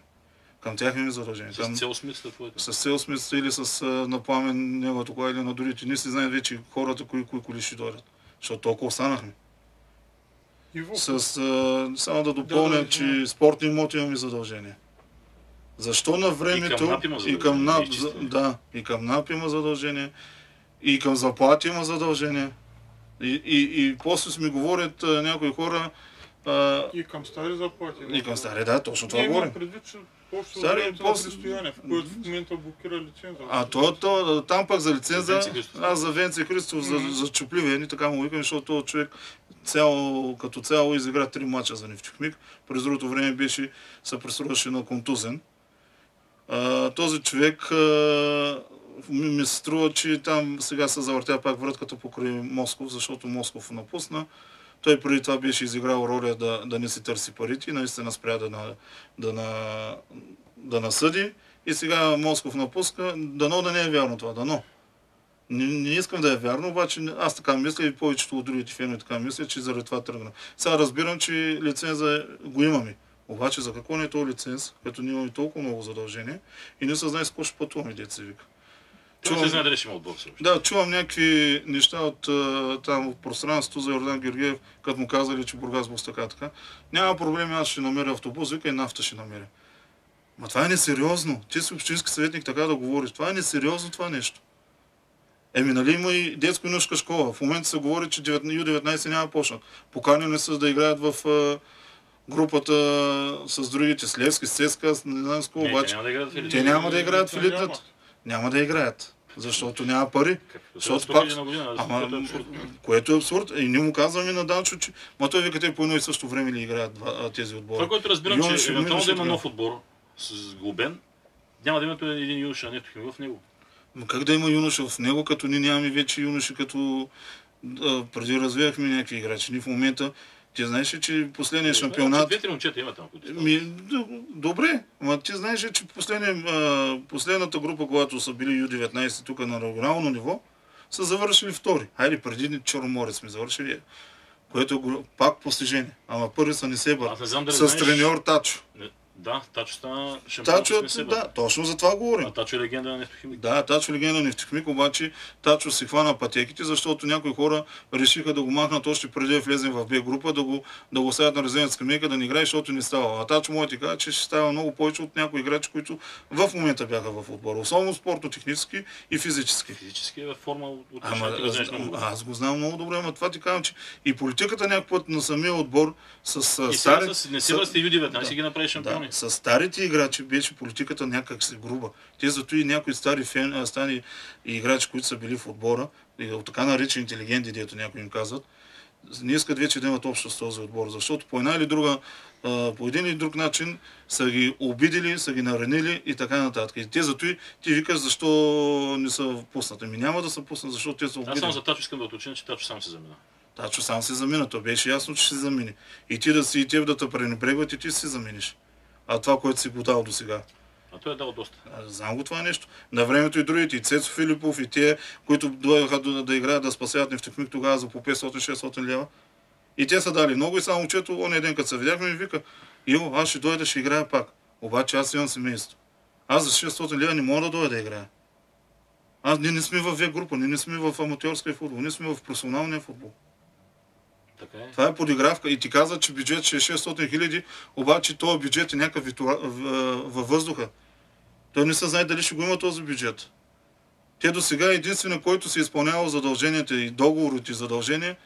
Към тях имаме задължения. Към, С цел смисъл твоето. с цел смисъл или с а, на пламен неговото кола или на другите. Ние си знаем вече хората, кои, кои коли ще дойдат. Защото толкова останахме. С, а, само да допълня, Да, да, че спортни имоти имаме задължение. Защо на времето НАП има и към задължение, НАП, изчистено. за- да, и към НАП има задължение, и към заплати има задължение. И, и, и после ми говорят а, някои хора а, и към стари заплати. и към стари, да, точно това говорим. предвид, че после Стари, после- състояние, в което в момента блокира лиценза. А то, то, там пък за лиценза, аз за Венци Христов, за, за Чупливия, ни така му викам, защото този човек цяло, като цяло изигра три мача за Нефтюхмик. През другото време беше, се преструваше на контузен. Този човек а, ми, ми се струва, че там сега се завъртя пак вратката покрай Москов, защото Москов напусна. Той преди това беше изиграл роля да, да не си търси парите и наистина спря да, на, да, на, да насъди. И сега Москов напуска. Дано да не е вярно това, дано. Не, не искам да е вярно, обаче аз така мисля и повечето от другите фенове така мисля, че заради това тръгна. Сега разбирам, че лиценза го имаме. Обаче за какво не е този лиценз, като ние имаме толкова много задължения и не се знае с какво ще пътуваме, деца вика. Това не знае дали ще има отбор още. Да, чувам някакви неща от там от пространството за Йордан Георгиев, като му казали, че Бургас бус така така. Няма проблеми, аз ще намеря автобус, вика и нафта ще намеря. Ма това е несериозно. Ти си общински съветник така да говориш. Това е несериозно това нещо. Еми, нали има и детско-юношка школа. В момента се говори, че 19 Ю-19 няма почнат. Поканени са да играят в групата с другите, с Левски, с Цеска, с не знам с кого, обаче. Те няма да играят в елитната. Няма да играят. Защото няма пари. Защото пак- Ама, което е което е абсурд. И ние му казваме на Данчо, че ма той вика, те по едно и също време ли играят тези отбори. Това, което разбирам, че евентуално да има нов отбор с Глобен, няма да имате един юноша Нефтохимик в него. Ма как да има юноша в него, като ние нямаме вече юноши, като преди развивахме някакви играчи. Ние в момента, ти знаеш че последният шампионат... Две-три момчета има там, които. Ми, добре, ма ти знаеш че последния, последната група, когато са били Ю-19 тук на регионално ниво, са завършили втори. Хайде, преди Черноморец сме завършили, което е пак постижение. Ама първи са не знам дали С треньор Тачо. Не, Да, Тачо стана шампион Тачо, с да, точно за това говорим. А Тачо е легенда на Нефтохимик. Да, Тачо легенда нефтехимик, обаче Тачо си хвана пътеките, защото някои хора решиха да го махнат още преди да влезем в Б група, да го, да го сядат на резервна скамейка, да не играе, защото не става. А Тачо може да ти кажа, че ще става много повече от някои играчи, които в момента бяха в отбора. Особено спортно-технически и физически. Физически е във форма от Ама, аз, добре. аз го знам много добре, но това ти казвам, че и политиката някакъв път на самия отбор с а, И сега стари... с Несебър сте Ю-19 да. ги направи Да, шампиони. С старите играчи беше политиката някак си груба. Те зато и някои стари фен, а, стари играчи, които са били в отбора, и от така наречените легенди, дето някои им казват, не искат вече да имат общо с този отбор, защото по една или друга, по един или друг начин са ги обидили, са ги наранили и така нататък. И те зато и ти викаш защо не са пуснати. Ми няма да са пуснати, защото те са Аз само за Тачо искам да уточня, че Тачо сам се замина. Тачо сам се замина, то беше ясно, че се замине. И ти да си и теб да те пренебрегват и ти си заминиш. А това, което си го дал до сега. А той е дал доста. Знам го това нещо. На времето и другите, и Цецо Филипов, и те, които дойдоха да, да играят, да спасяват нефтехмик тогава за по 500-600 лева. И те са дали много и само чето, оня ден, като се видяхме, ми вика, Иво, аз ще дойда, ще играя пак. Обаче аз имам семейство. Аз за 600 лева не мога да дойда да играя. Аз ние не сме в В група, ние не сме в аматьорския футбол, ние сме в професионалния футбол. Така е. Това е подигравка и ти каза, че бюджет ще е 600 хиляди, обаче този бюджет е някакъв витура- във въздуха. Той не се знае дали ще го има този бюджет. Те до сега единствено, който се изпълнява задълженията и договорите и задължения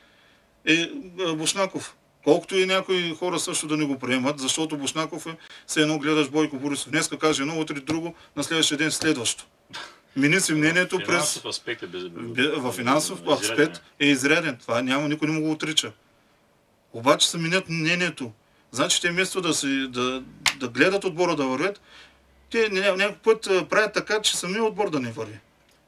е Бушнаков. Колкото и някои хора също да не го приемат, защото Бушнаков е все едно гледаш Бойко Борисов. Днеска каже едно, утре друго, на следващия ден следващо. Мини си мнението през... Финансов аспект е финансов аспект е изряден. Това няма, никой не му го отрича. Обаче се минят мнението. Значи те вместо да, си, да, да гледат отбора да вървят, те ня- някой път правят така, че самия отбор да не върви.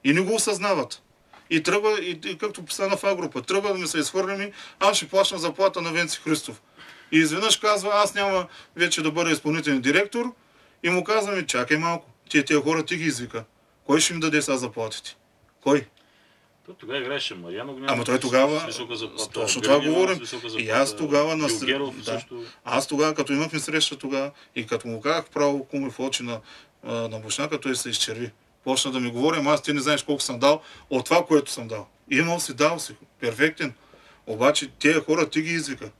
И не го осъзнават. И тръгва, и, и както стана в А-група, тръгва да ми се изхвърлим, аз ще плащам заплата на Венци Христов. И изведнъж казва, аз няма вече да бъда изпълнителен директор и му казваме, чакай малко, тия, тия хора ти ги извика. Кой ще им даде сега заплатите? Кой? Той тогава играеше Мариано Огнянов. Ама той тогава- заплата. точно Георги това говорим. И аз тогава на- да. също. Аз тогава, като имахме среща тогава и като му казах право куми в очи на, на Бушнака, той се изчерви. Почна да ми говори, ама аз ти не знаеш колко съм дал от това, което съм дал. Имал си, дал си. Перфектен. Обаче тези хора ти ги извика.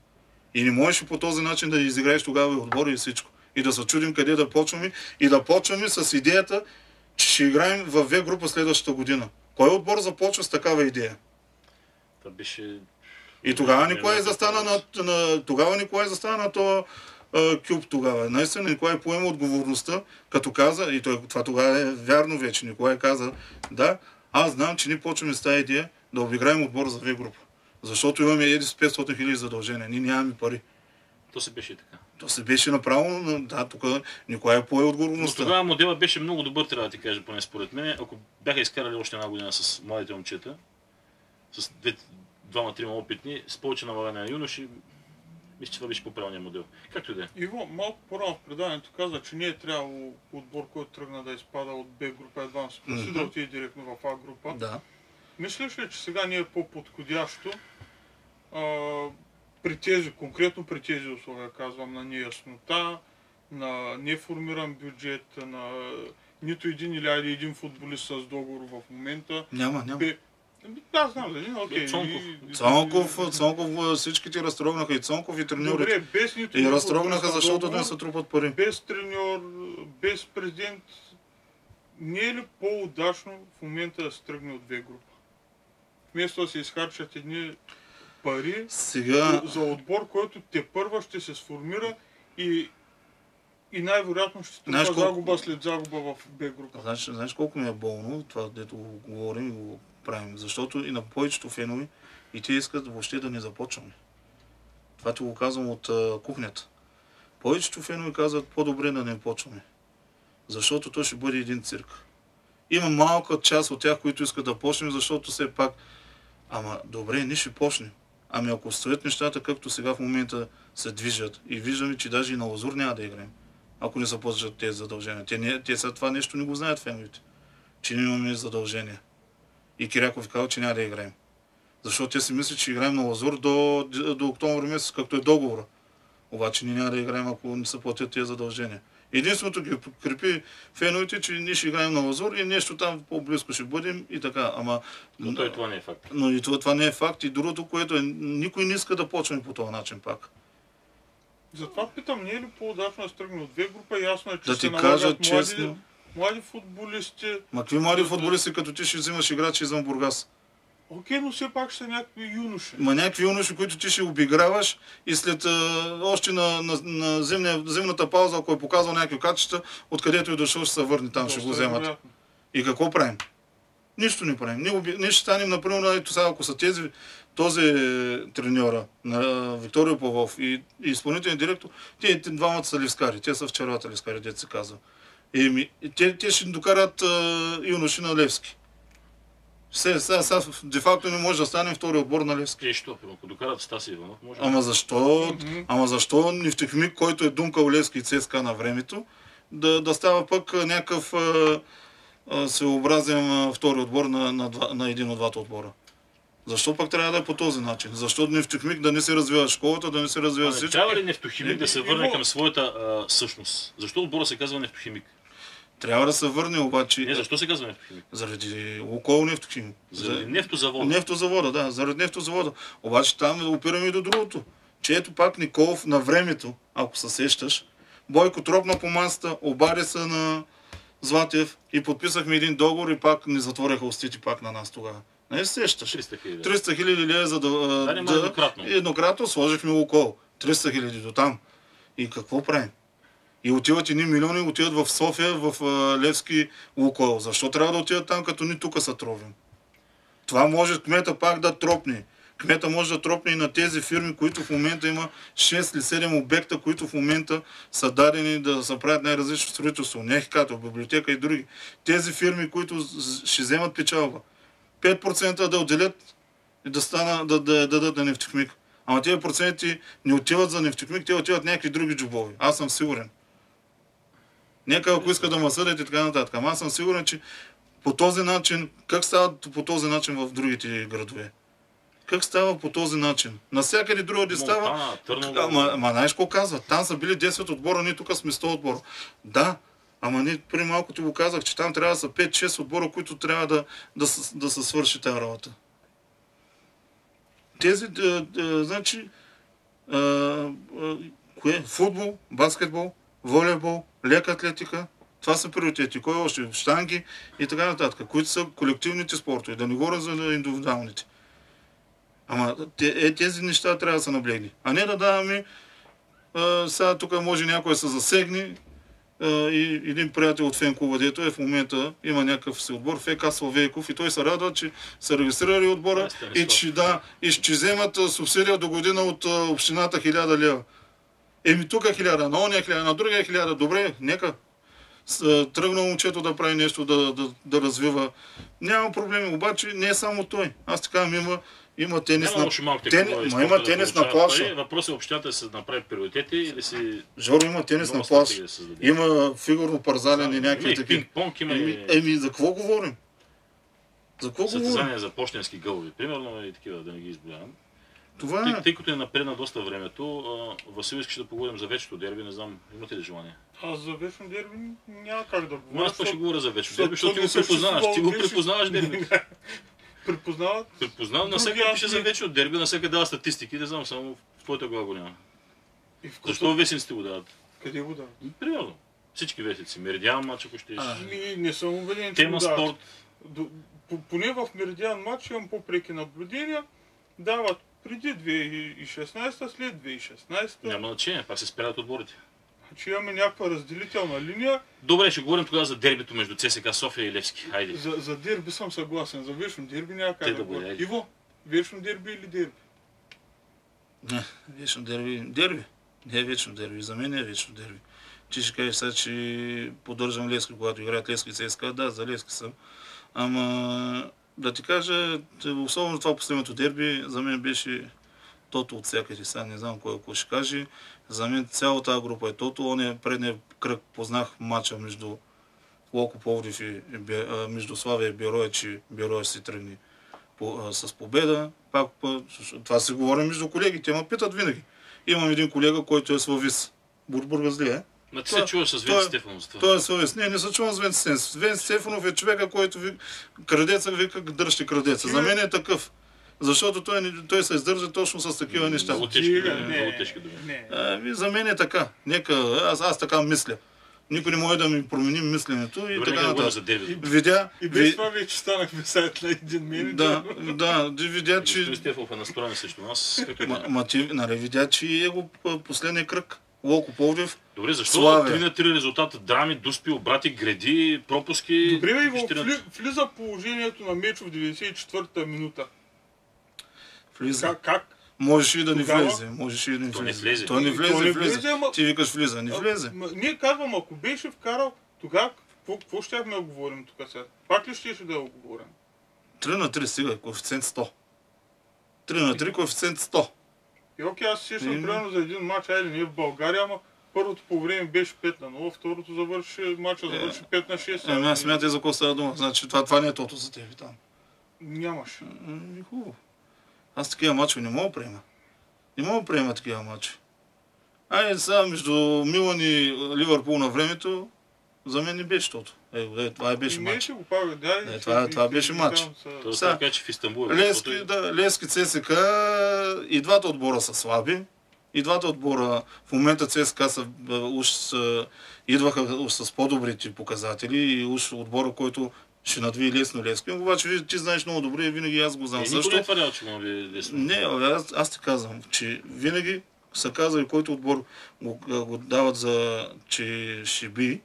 И не можеш по този начин да изиграеш тогава и отбора и всичко. И да се чудим къде да почваме. И да почваме с идеята, че ще играем в В група следващата година. Кой отбор започва с такава идея? Това беше... И тогава Не, Николай застана на, на, тогава Николай застана на този кюб тогава. Наистина Николай поема отговорността, като каза, и той, това тогава е вярно вече, Николай каза, да, аз знам, че ние почваме с тази идея да обиграем отбор за В група. Защото имаме еди с 500 хиляди задължения. Ние нямаме пари. То се беше така. То се беше направо, но да, тук Николай пое Но отговорността. тогава модела беше много добър, трябва да ти кажа, поне според мен. Ако бяха изкарали още една година с младите момчета, с две, двама-трима опитни, с повече намаление на юноши, мисля, че това беше по-правилният модел. Както и да е. Иво, малко по-рано в предаването каза, че не е трябвало отбор, който тръгна да изпада от Б група, едва се Мгм. да отиде директно в А група. Да. Мислиш ли, че сега не е по-подходящо а, при тези, конкретно при тези условия, казвам, на неяснота, на неформиран бюджет, на нито един или айде един футболист с договор в момента. Няма, няма. Бе, ами, да, знам, да, не, окей. Цонков. и- Цонков, Цонков, всички ти разтрогнаха и Цонков и треньорите. Добре, без нито И един разтрогнаха, защото не се трупат пари. без треньор, без президент, не е ли по-удачно в момента да се тръгне от две група? Вместо да се изхарчат едни пари Сега, за отбор, който те първа ще се сформира и, и най-вероятно ще трупа колко- загуба след загуба в Б група. Знаеш, знаеш колко ми е болно това, дето го говорим и го правим. Защото и на повечето фенови и те искат въобще да не започваме. Това ти го казвам от а, кухнята. Повечето фенови казват по-добре да не почваме. Защото то ще бъде един цирк. Има малка част от тях, които искат да почнем, защото все пак... Ама добре, ние ще почнем. Ами ако стоят нещата, както сега в момента се движат и виждаме, че даже и на Лазур няма да играем, ако не започнат тези задължения. Те, не, те след това нещо не го знаят феновете, че не имаме задължения. И Киряков казал, че няма да играем. Защото те си мислят, че играем на Лазур до, до октомври месец, както е договора. Обаче ние няма да играем, ако не се платят тези задължения. Единственото ги подкрепи феновете, че ние ще играем на Лазур и нещо там по-близко ще бъдем и така. Ама, Но той това не е факт. но и това, това не е факт. И другото, което е, никой не иска да почне по този начин пак. Затова питам, не е ли по-удачно да се тръгне от две групи? Ясно е, че Да се ти кажа млади, честно, млади футболисти. ма какви млади футболисти, като ти ще взимаш играчи извън Бургас? Окей, но все пак ще са някакви юноши. Ма някакви юноши, които ти ще обиграваш и след а, още на, на, на зимния, зимната пауза, ако е показал някакви качества, откъдето е дошъл, ще се върне там, ще го Доста е вземат. вероятно. И какво правим? Нищо не правим. Ние, оби... ние ще станем, например, ето сега, ако са тези, този треньора на Виктория Павлов и, и изпълнителен директор, те, двамата са ливскари, те са вчерата ливскари, дете се казва. Еми, те, те ще докарат а, юноши на Левски. Сега, сега, сега, де-факто не може да стане втори отбор на Левски. Е, що? Ако докарат Стаси Иванов, може. Ама защо, Мгм. ама защо Нефтехимик, който е думкал Левски и ЦСКА на времето, да, да става пък някакъв а, а, втори отбор на, на, два, на един от двата отбора? Защо пък трябва да е по този начин? Защо Нефтехимик да не се развива школата, да не се развива всичко? трябва ли Нефтохимик да се Е, върне към своята а, същност? Защо отбора се казва Нефтохимик? Трябва да се върне обаче Не, защо се казва Нефтохимик? заради Лукол Нефтохимик. Заради нефтозавод. Нефтозавода, да, заради нефтозавода. Обаче там опираме и до другото. Че ето пак Николов на времето, ако се сещаш, Бойко тропна по масата, обади се на Златев и подписахме един договор и пак ни затвориха устите пак на нас тогава. Не се сещаш? 300 хиляди. 300 хиляди лева за да... Да, ма еднократно. Еднократно сложихме Лукол. 300 хиляди до там. И какво правим? И отиват едни милиони, отиват в София, в Левски Лукол. Защо трябва да отидат там, като ни тук са тровим? Това може кмета пак да тропне. Кмета може да тропне и на тези фирми, които в момента има 6 или 7 обекта, които в момента са дадени да се правят най-различно строителство. Нехкато, библиотека и други. Тези фирми, които ще вземат печалба. 5% да отделят и да, стана, да, да, я дадат на нефтехмик. Ама тези проценти не отиват за нефтехмик, те отиват някакви други джобови. Аз съм сигурен. Нека ако иска да ме съдят и така нататък. Ама аз съм сигурен, че по този начин, как става по този начин в другите градове? Как става по този начин? Навсякъде другаде става. Монтана, Търново. Ама, ама знаеш какво казва? Там са били 10 отбора, ние тук сме 100 отбора. Да, ама ние преди малко ти го казах, че там трябва да са 5-6 отбора, които трябва да, да, се- да се свърши тази работа. Тези, да, да, значи, а, а, кое? Футбол, баскетбол, волейбол, лека атлетика. Това са приоритети. Кой още? Штанги и така нататък, които са колективните спортове. Да не говоря за индивидуалните. Ама те, е, тези неща трябва да са наблегни. А не да даваме а, сега тук може някой се засегне а, и един приятел от Фенкова, дето е в момента, има някакъв си отбор, ФК Славейков и той се радва, че са регистрирали отбора и че, да, и че вземат субсидия до година от а, общината 1000 лева. Еми тук е 1000, на ония 1000, на другия 1000. Добре, нека. Тръгна момчето да прави нещо, да, да, да развива. Няма проблеми, обаче не е само той. Аз така има, има тенис Няма на... лошо малките тени- ма има спорта да тенис на плаша. пари. Въпросът е общината да се направи приоритети и да си Жоро има тенис на плаш. да. Има фигурно парзалене и някакви такива. пинг-понг, има Еми, и еми, за какво говорим? За какво говорим? състезания за почтенски гълъби. Примерно и такива, да не ги изброявам. Това Тъй, е. тъй като е напредна доста времето, а, Васил искаше да поговорим за вечето дерби, не знам, имате ли желание? Аз за вечно дерби няма как да говоря. аз пък ще говоря за защото дерби, защото ти не го препознаваш. Ти го препознаваш дерби. Припознават? Препознавам, Други навсякъде пише за не- вече от дерби, навсякъде дава статистики, не знам, само в твоята глава го няма. Защо вестниците го дават? Къде го дават? Примерно. Всички вестници. Меридиан матч, ако ще А. Ами, не съм убеден, че Тема спорт. Поне в Меридиан матч имам по-преки наблюдения. Дават преди 2016, след 2016. Няма значение, пак се спират отборите. Значи имаме някаква разделителна линия. Добре, ще говорим тогава за дербито между ЦСКА София и Левски. Хайде. За, за дерби съм съгласен. За вечно дерби няма Те как да да. Иво, вечно дерби или дерби? Не, вечно дерби. Дерби. Не е вечно дерби. За мен не е вечно дерби. Ти ще кажеш сега, че поддържам Лески, когато играят Лески и ЦСКА. Да, за Лески съм. Ама да ти кажа, особено това последното дерби, за мен беше Тото от всякъде. Сега не знам кой ако ще каже. За мен цялата група е Тото. Он е предния кръг познах матча между Локо Пловдив и, между Славия и Бероя, че Бероя си тръгне с победа. Пак, па, това се говори между колеги. Те ме питат винаги. Имам един колега, който е славис. Бурбургазли, е? Ма ти се чуваш с Венци Стефанов това. Той е съвест. Не, не се чувам с Вен Стефанов. Вен Стефанов е човека, който ви... крадеца вика дръжте крадеца. За мен е такъв. Защото той, той се издържа точно с такива неща. Много тежки не, много тежки думи. Не. Ами, за мен е така. Нека, аз, аз така мисля. Никой не може да ми промени мисленето и Добре, така нататък. Видя, И без ви, това вече станахме сайт на един менеджер. да, да, видя, че, Стефанов е настроен срещу нас. Ма, ма, ти, нали, видя, че е го последния кръг. Локо Пловдив. Добре, защо Славе. 3 на 3 резултата? Драми, дуспи, обрати, греди, пропуски. Добре, Ще на- вли- влиза положението на Мечо в 94-та минута. Влиза. Как? как? Можеше и да не Тогава? влезе. Можеше и да не То не влезе. влезе. То не То влезе, не влезе. влезе, ама- Ти викаш влиза, не А, влезе. ма, Ние казвам, ако беше вкарал, тогава какво, какво щяхме да говорим тук сега? Пак ли щеше да го говорим? 3 на 3 стига, коефициент 100. 3 на 3, коефициент 100. И окей, аз се сещам Еми. примерно за един матч, айде не е в България, ама първото по време беше 5 на 0, второто завърши, матча завърши 5 на 6. Ами аз смятай за какво става дума. Значи това, това не е тото за тебе там. Нямаше. Ами, хубаво. Аз такива мачове не мога да приема. Не мога да приема такива мачове. Айде сега между Милан и Ливърпул на времето, за мен не беше тото. Е, е, това е беше матч. го да. Е, това- това беше матч. Тоест, Сега- така че в Истанбул. е Лески, защото- да, Лески, ЦСК, и двата отбора са слаби. И двата отбора, в момента ЦСКА са, а, уж са, идваха уж с по-добрите показатели и уж отбора, който ще надвие лесно Лески. Обаче ти знаеш много добре и винаги аз го знам. Е, Също не е твърдял, че му е лесно. не, аз, аз ти казвам, че винаги са казали, който отбор го, го дават за, че ще би,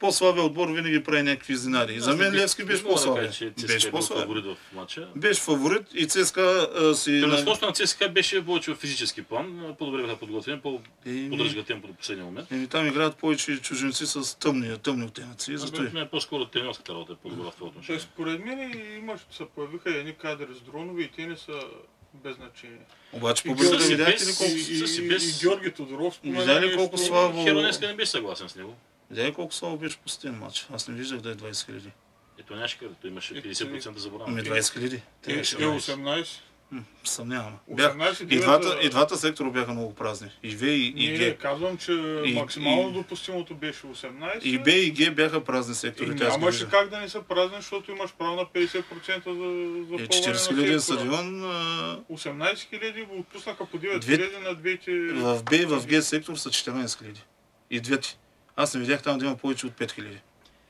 по-слабия отбор винаги прави някакви изненади. И за мен Левски беше по-слабия. Беше е по-слабия. фаворит в матча. Беше фаворит и ЦСКА а, си... Превъзходството на ЦСКА беше повече в физически план, по-добре бяха подготвени, Еми, по-поддържаха темпо до последния момент. еми, там играят повече чужденци с тъмни, тъмни оттенъци. и Зато Зато е по-скоро тренерската работа е по-добра в това отношение. според мен имаш, се появиха едни кадри с дронове и те не са без значение. Обаче И Георги видяхте без- ли И, колко... и, и, без- и Георги Тодоров спомена Видя ли колко слава- Херо днеска не беше съгласен с него. Видя колко слабо беше посетен матч? Аз не виждах да е 20 хиляди. Ето нямаше къде, той имаше Е, 50% забрана. Ами 20 хиляди. Е, е 18. Съмнявам. Бях, 18 и, двата, и двата сектора бяха много празни. И В и, и Не, Г. казвам, че И- максимално и- допустимото беше 18. И Б и Г бяха празни И сектори. ги нямаше как да не са празни, защото имаш право на 50% за, за Е, 40 хиляди стадион. а, 18 хиляди го отпуснаха по 9 Две- хиляди на двете... В Б и в Г сектор са 14 хиляди. И двете. Аз не видях там да има повече от 5 хиляди.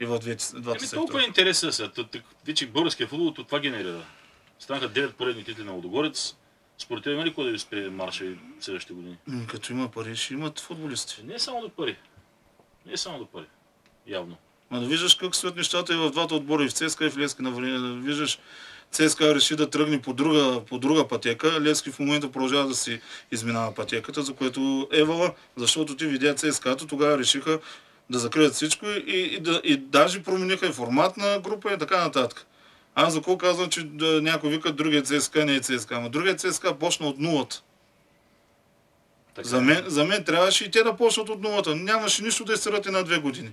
И в двете, двата Еми толкова е интересен. Т- т- Вече българския футбол от това генерира. Станаха 9 поредни титли на Лодогорец. Според теб има ли кой да ви спре марша и следващите години? М, Като има пари, ще имат футболисти. Не е само до пари. Не е само до пари. Явно. Ма да виждаш как стоят нещата и в двата отбора, и в ЦСКА, и в Лески на. Да виждаш, ЦСКА реши да тръгне по друга, по друга пътека. Лески в момента продължава да си изминава пътеката, за което евала, защото ти видя ЦСКА-то, тогава решиха да закрият всичко и, и, да, и даже промениха и формат на група и така нататък. Аз за какво казвам, че да, някой вика другия ЦСКА не е ЦСКА, ама другия ЦСКА почна от нулата. Така, За мен, за мен трябваше и те да почнат от нулата. Нямаше нищо да изсерат една две години.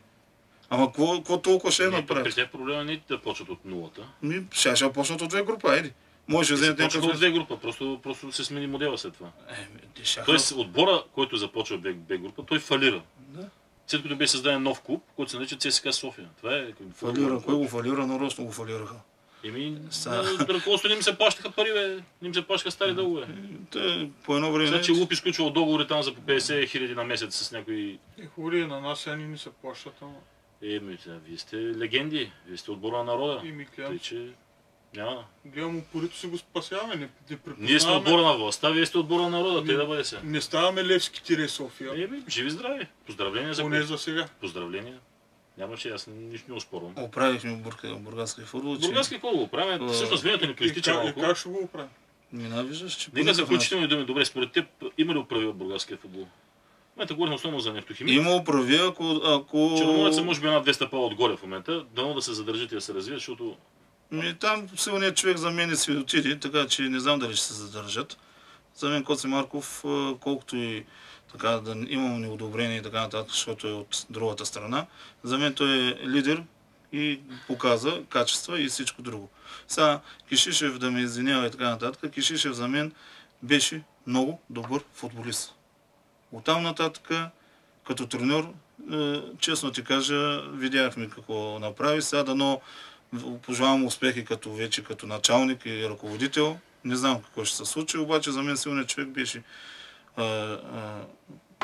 Ама какво, какво толкова ще Не, При направят? тях проблема не е да почват от нулата. Ми, ще, ще почнат от две групи, айде. Може да вземете Почнаха от някакъв... две група, просто, просто се смени модела след това. Е, щяха- Тоест отбора, който започва Б, Б група, той фалира. Да. След като беше създаден нов клуб, който се нарича ЦСКА София. Това е... Фалира, кой го фалира, нарочно го фалираха. Еми, Са. ръководството не им се плащаха пари, бе. Не им се плащаха стари дългове. Те, по едно време... Значи Луп изключвал договори там за по 50 хиляди на месец с някои... Е, хубаво, на нас сега ни се плащат, ама Еми, сега, вие сте легенди, вие сте отбора на народа. и ми Тъй, че няма. гледам упорито си го спасяваме, не, не Ние сме отбора на властта, вие сте отбора на народа, те да бъде се. Не ставаме Левски тире София, Еми, живи здрави. Поздравления за поне за сега. Поздравления. Нямаше, аз нищо не успорвам. Оправихме бурка, бургаския футбол, че... Бургаски какво го правим? А, Всъщност времето ни проистича как, и малко. как ще го оправим? Мина, виждаш, че... Нека заключителни думи. Добре, според теб има ли управи от бургаския футбол? Момента говорим основно за нефтохимик. Има управи, ако... ако... Черноморец е може би една 200 пала отгоре в момента. Дано да се задържите и да се развият, защото Ми, там силният човек за мен си отиде, така че не знам дали ще се задържат. За мен Коци Марков, колкото и така да имам неодобрение и така нататък, защото е от другата страна, за мен той е лидер и показа качества и всичко друго. Сега Кишишев да ме извинява и така нататък, Кишишев за мен беше много добър футболист. Оттам нататък, като треньор, е, честно ти кажа, видяхме какво направи. Сега дано пожелавам успехи като вече като началник и ръководител. Не знам какво ще се случи, обаче за мен силният човек беше а, а,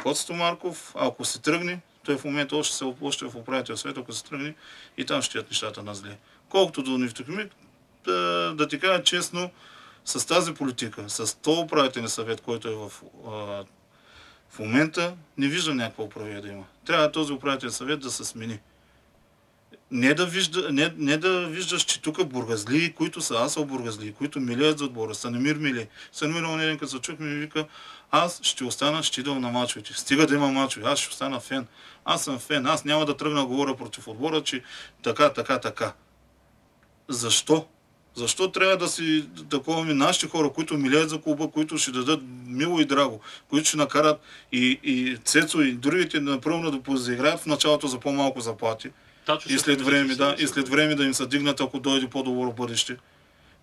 Коцето Марков. Ако се тръгне, той в момента още се още в управител свет, ако се тръгне и там ще ядат нещата на зле. Колкото до нефтохимик, да, да ти кажа честно, с тази политика, с този управителен съвет, който е в, а, в момента, не виждам някаква управление да има. Трябва този управителен съвет да се смени. Не да, вижда, не, не да виждаш, че тук бургазли, които са асал бургазли, които милеят за отбора, Станемир мили. Станемир он един като се чух ми вика, аз ще остана, идвам на мачовете. Стига да има мачове, аз ще остана фен. Аз съм фен, аз няма да тръгна говоря против отбора, че така, така, така. Защо? Защо трябва да си таковаме нашите хора, които милеят за клуба, които ще дадат мило и драго, които ще накарат и, и Цецо и другите напълно да позаиграят в началото за по-малко заплати Тачо и след време, да, и след време да им се дигнат, ако дойде по-добро бъдеще.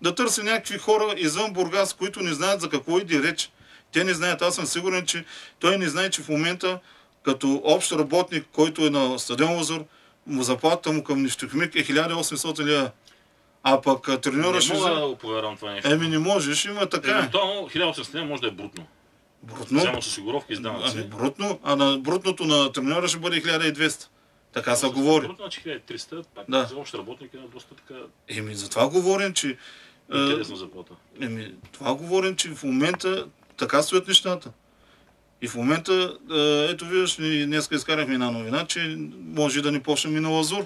Да търси някакви хора извън Бургас, които не знаят за какво иде реч. Те не знаят, аз съм сигурен, че той не знае, че в момента като общ работник, който е на стадион Лазур, му заплатата му към нефтохимик е 1800 лева. А пък ще... Не мога да повярвам това нещо. Еми не можеш, има така. Евентуално 1800 може да е брутно. Брутно. Взема с осигуровки с Ами брутно, а на брутното на треньора ще бъде 1200. Така се говори. Брутно, значи 1300, пак Да. за общ работник е доста така Еми, за това говорим, че... интересна заплата. Еми, това говорим, че в момента така стоят нещата. И в момента, ето виждаш, днеска изкарахме една новина, че може да ни почнем и на Лазур.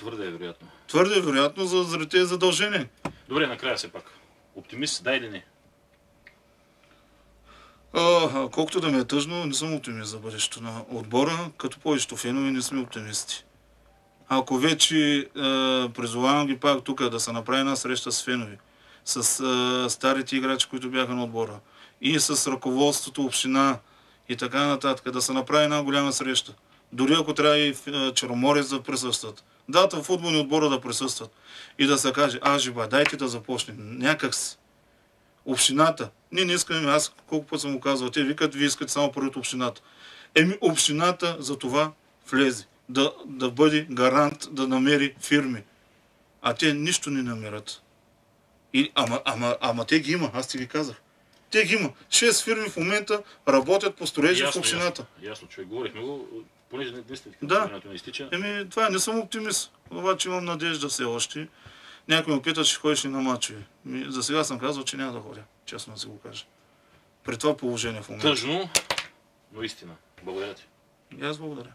Твърде е вероятно. Твърде е вероятно за, заради тези задължения. Добре, накрая все пак. Оптимист, дай или не? А, колкото да ми е тъжно, не съм оптимист за бъдещето на отбора, като повечето фенове не сме оптимисти. Ако вече е, призовавам ги пак тук да се направи една среща с фенови, с е, старите играчи, които бяха на отбора, и с ръководството, община и така нататък, да се направи една голяма среща. Дори ако трябва и е, Черноморец да присъстват. Дата футболни отбора да присъстват. И да се каже, а, жиба, дайте да започнем. Някак си общината. Ние не искаме, аз колко път съм го казвал, те викат, вие искате само пари от общината. Еми, общината за това влезе. Да, да бъде гарант, да намери фирми. А те нищо не намерят. И, ама, ама, ама те ги има, аз ти ги казах. Те ги има. Шест фирми в момента работят по строежи в общината. Ясно, ясно, човек. Говорихме го, понеже не наистина Да. не изтича. Еми, това е, не съм оптимист. Обаче имам надежда все още. Някой ме пита, че ходиш ли на мачове. За сега съм казал, че няма да ходя. Честно да си го кажа. При това положение в момента. Тъжно, но истина. Благодаря ти. И аз благодаря.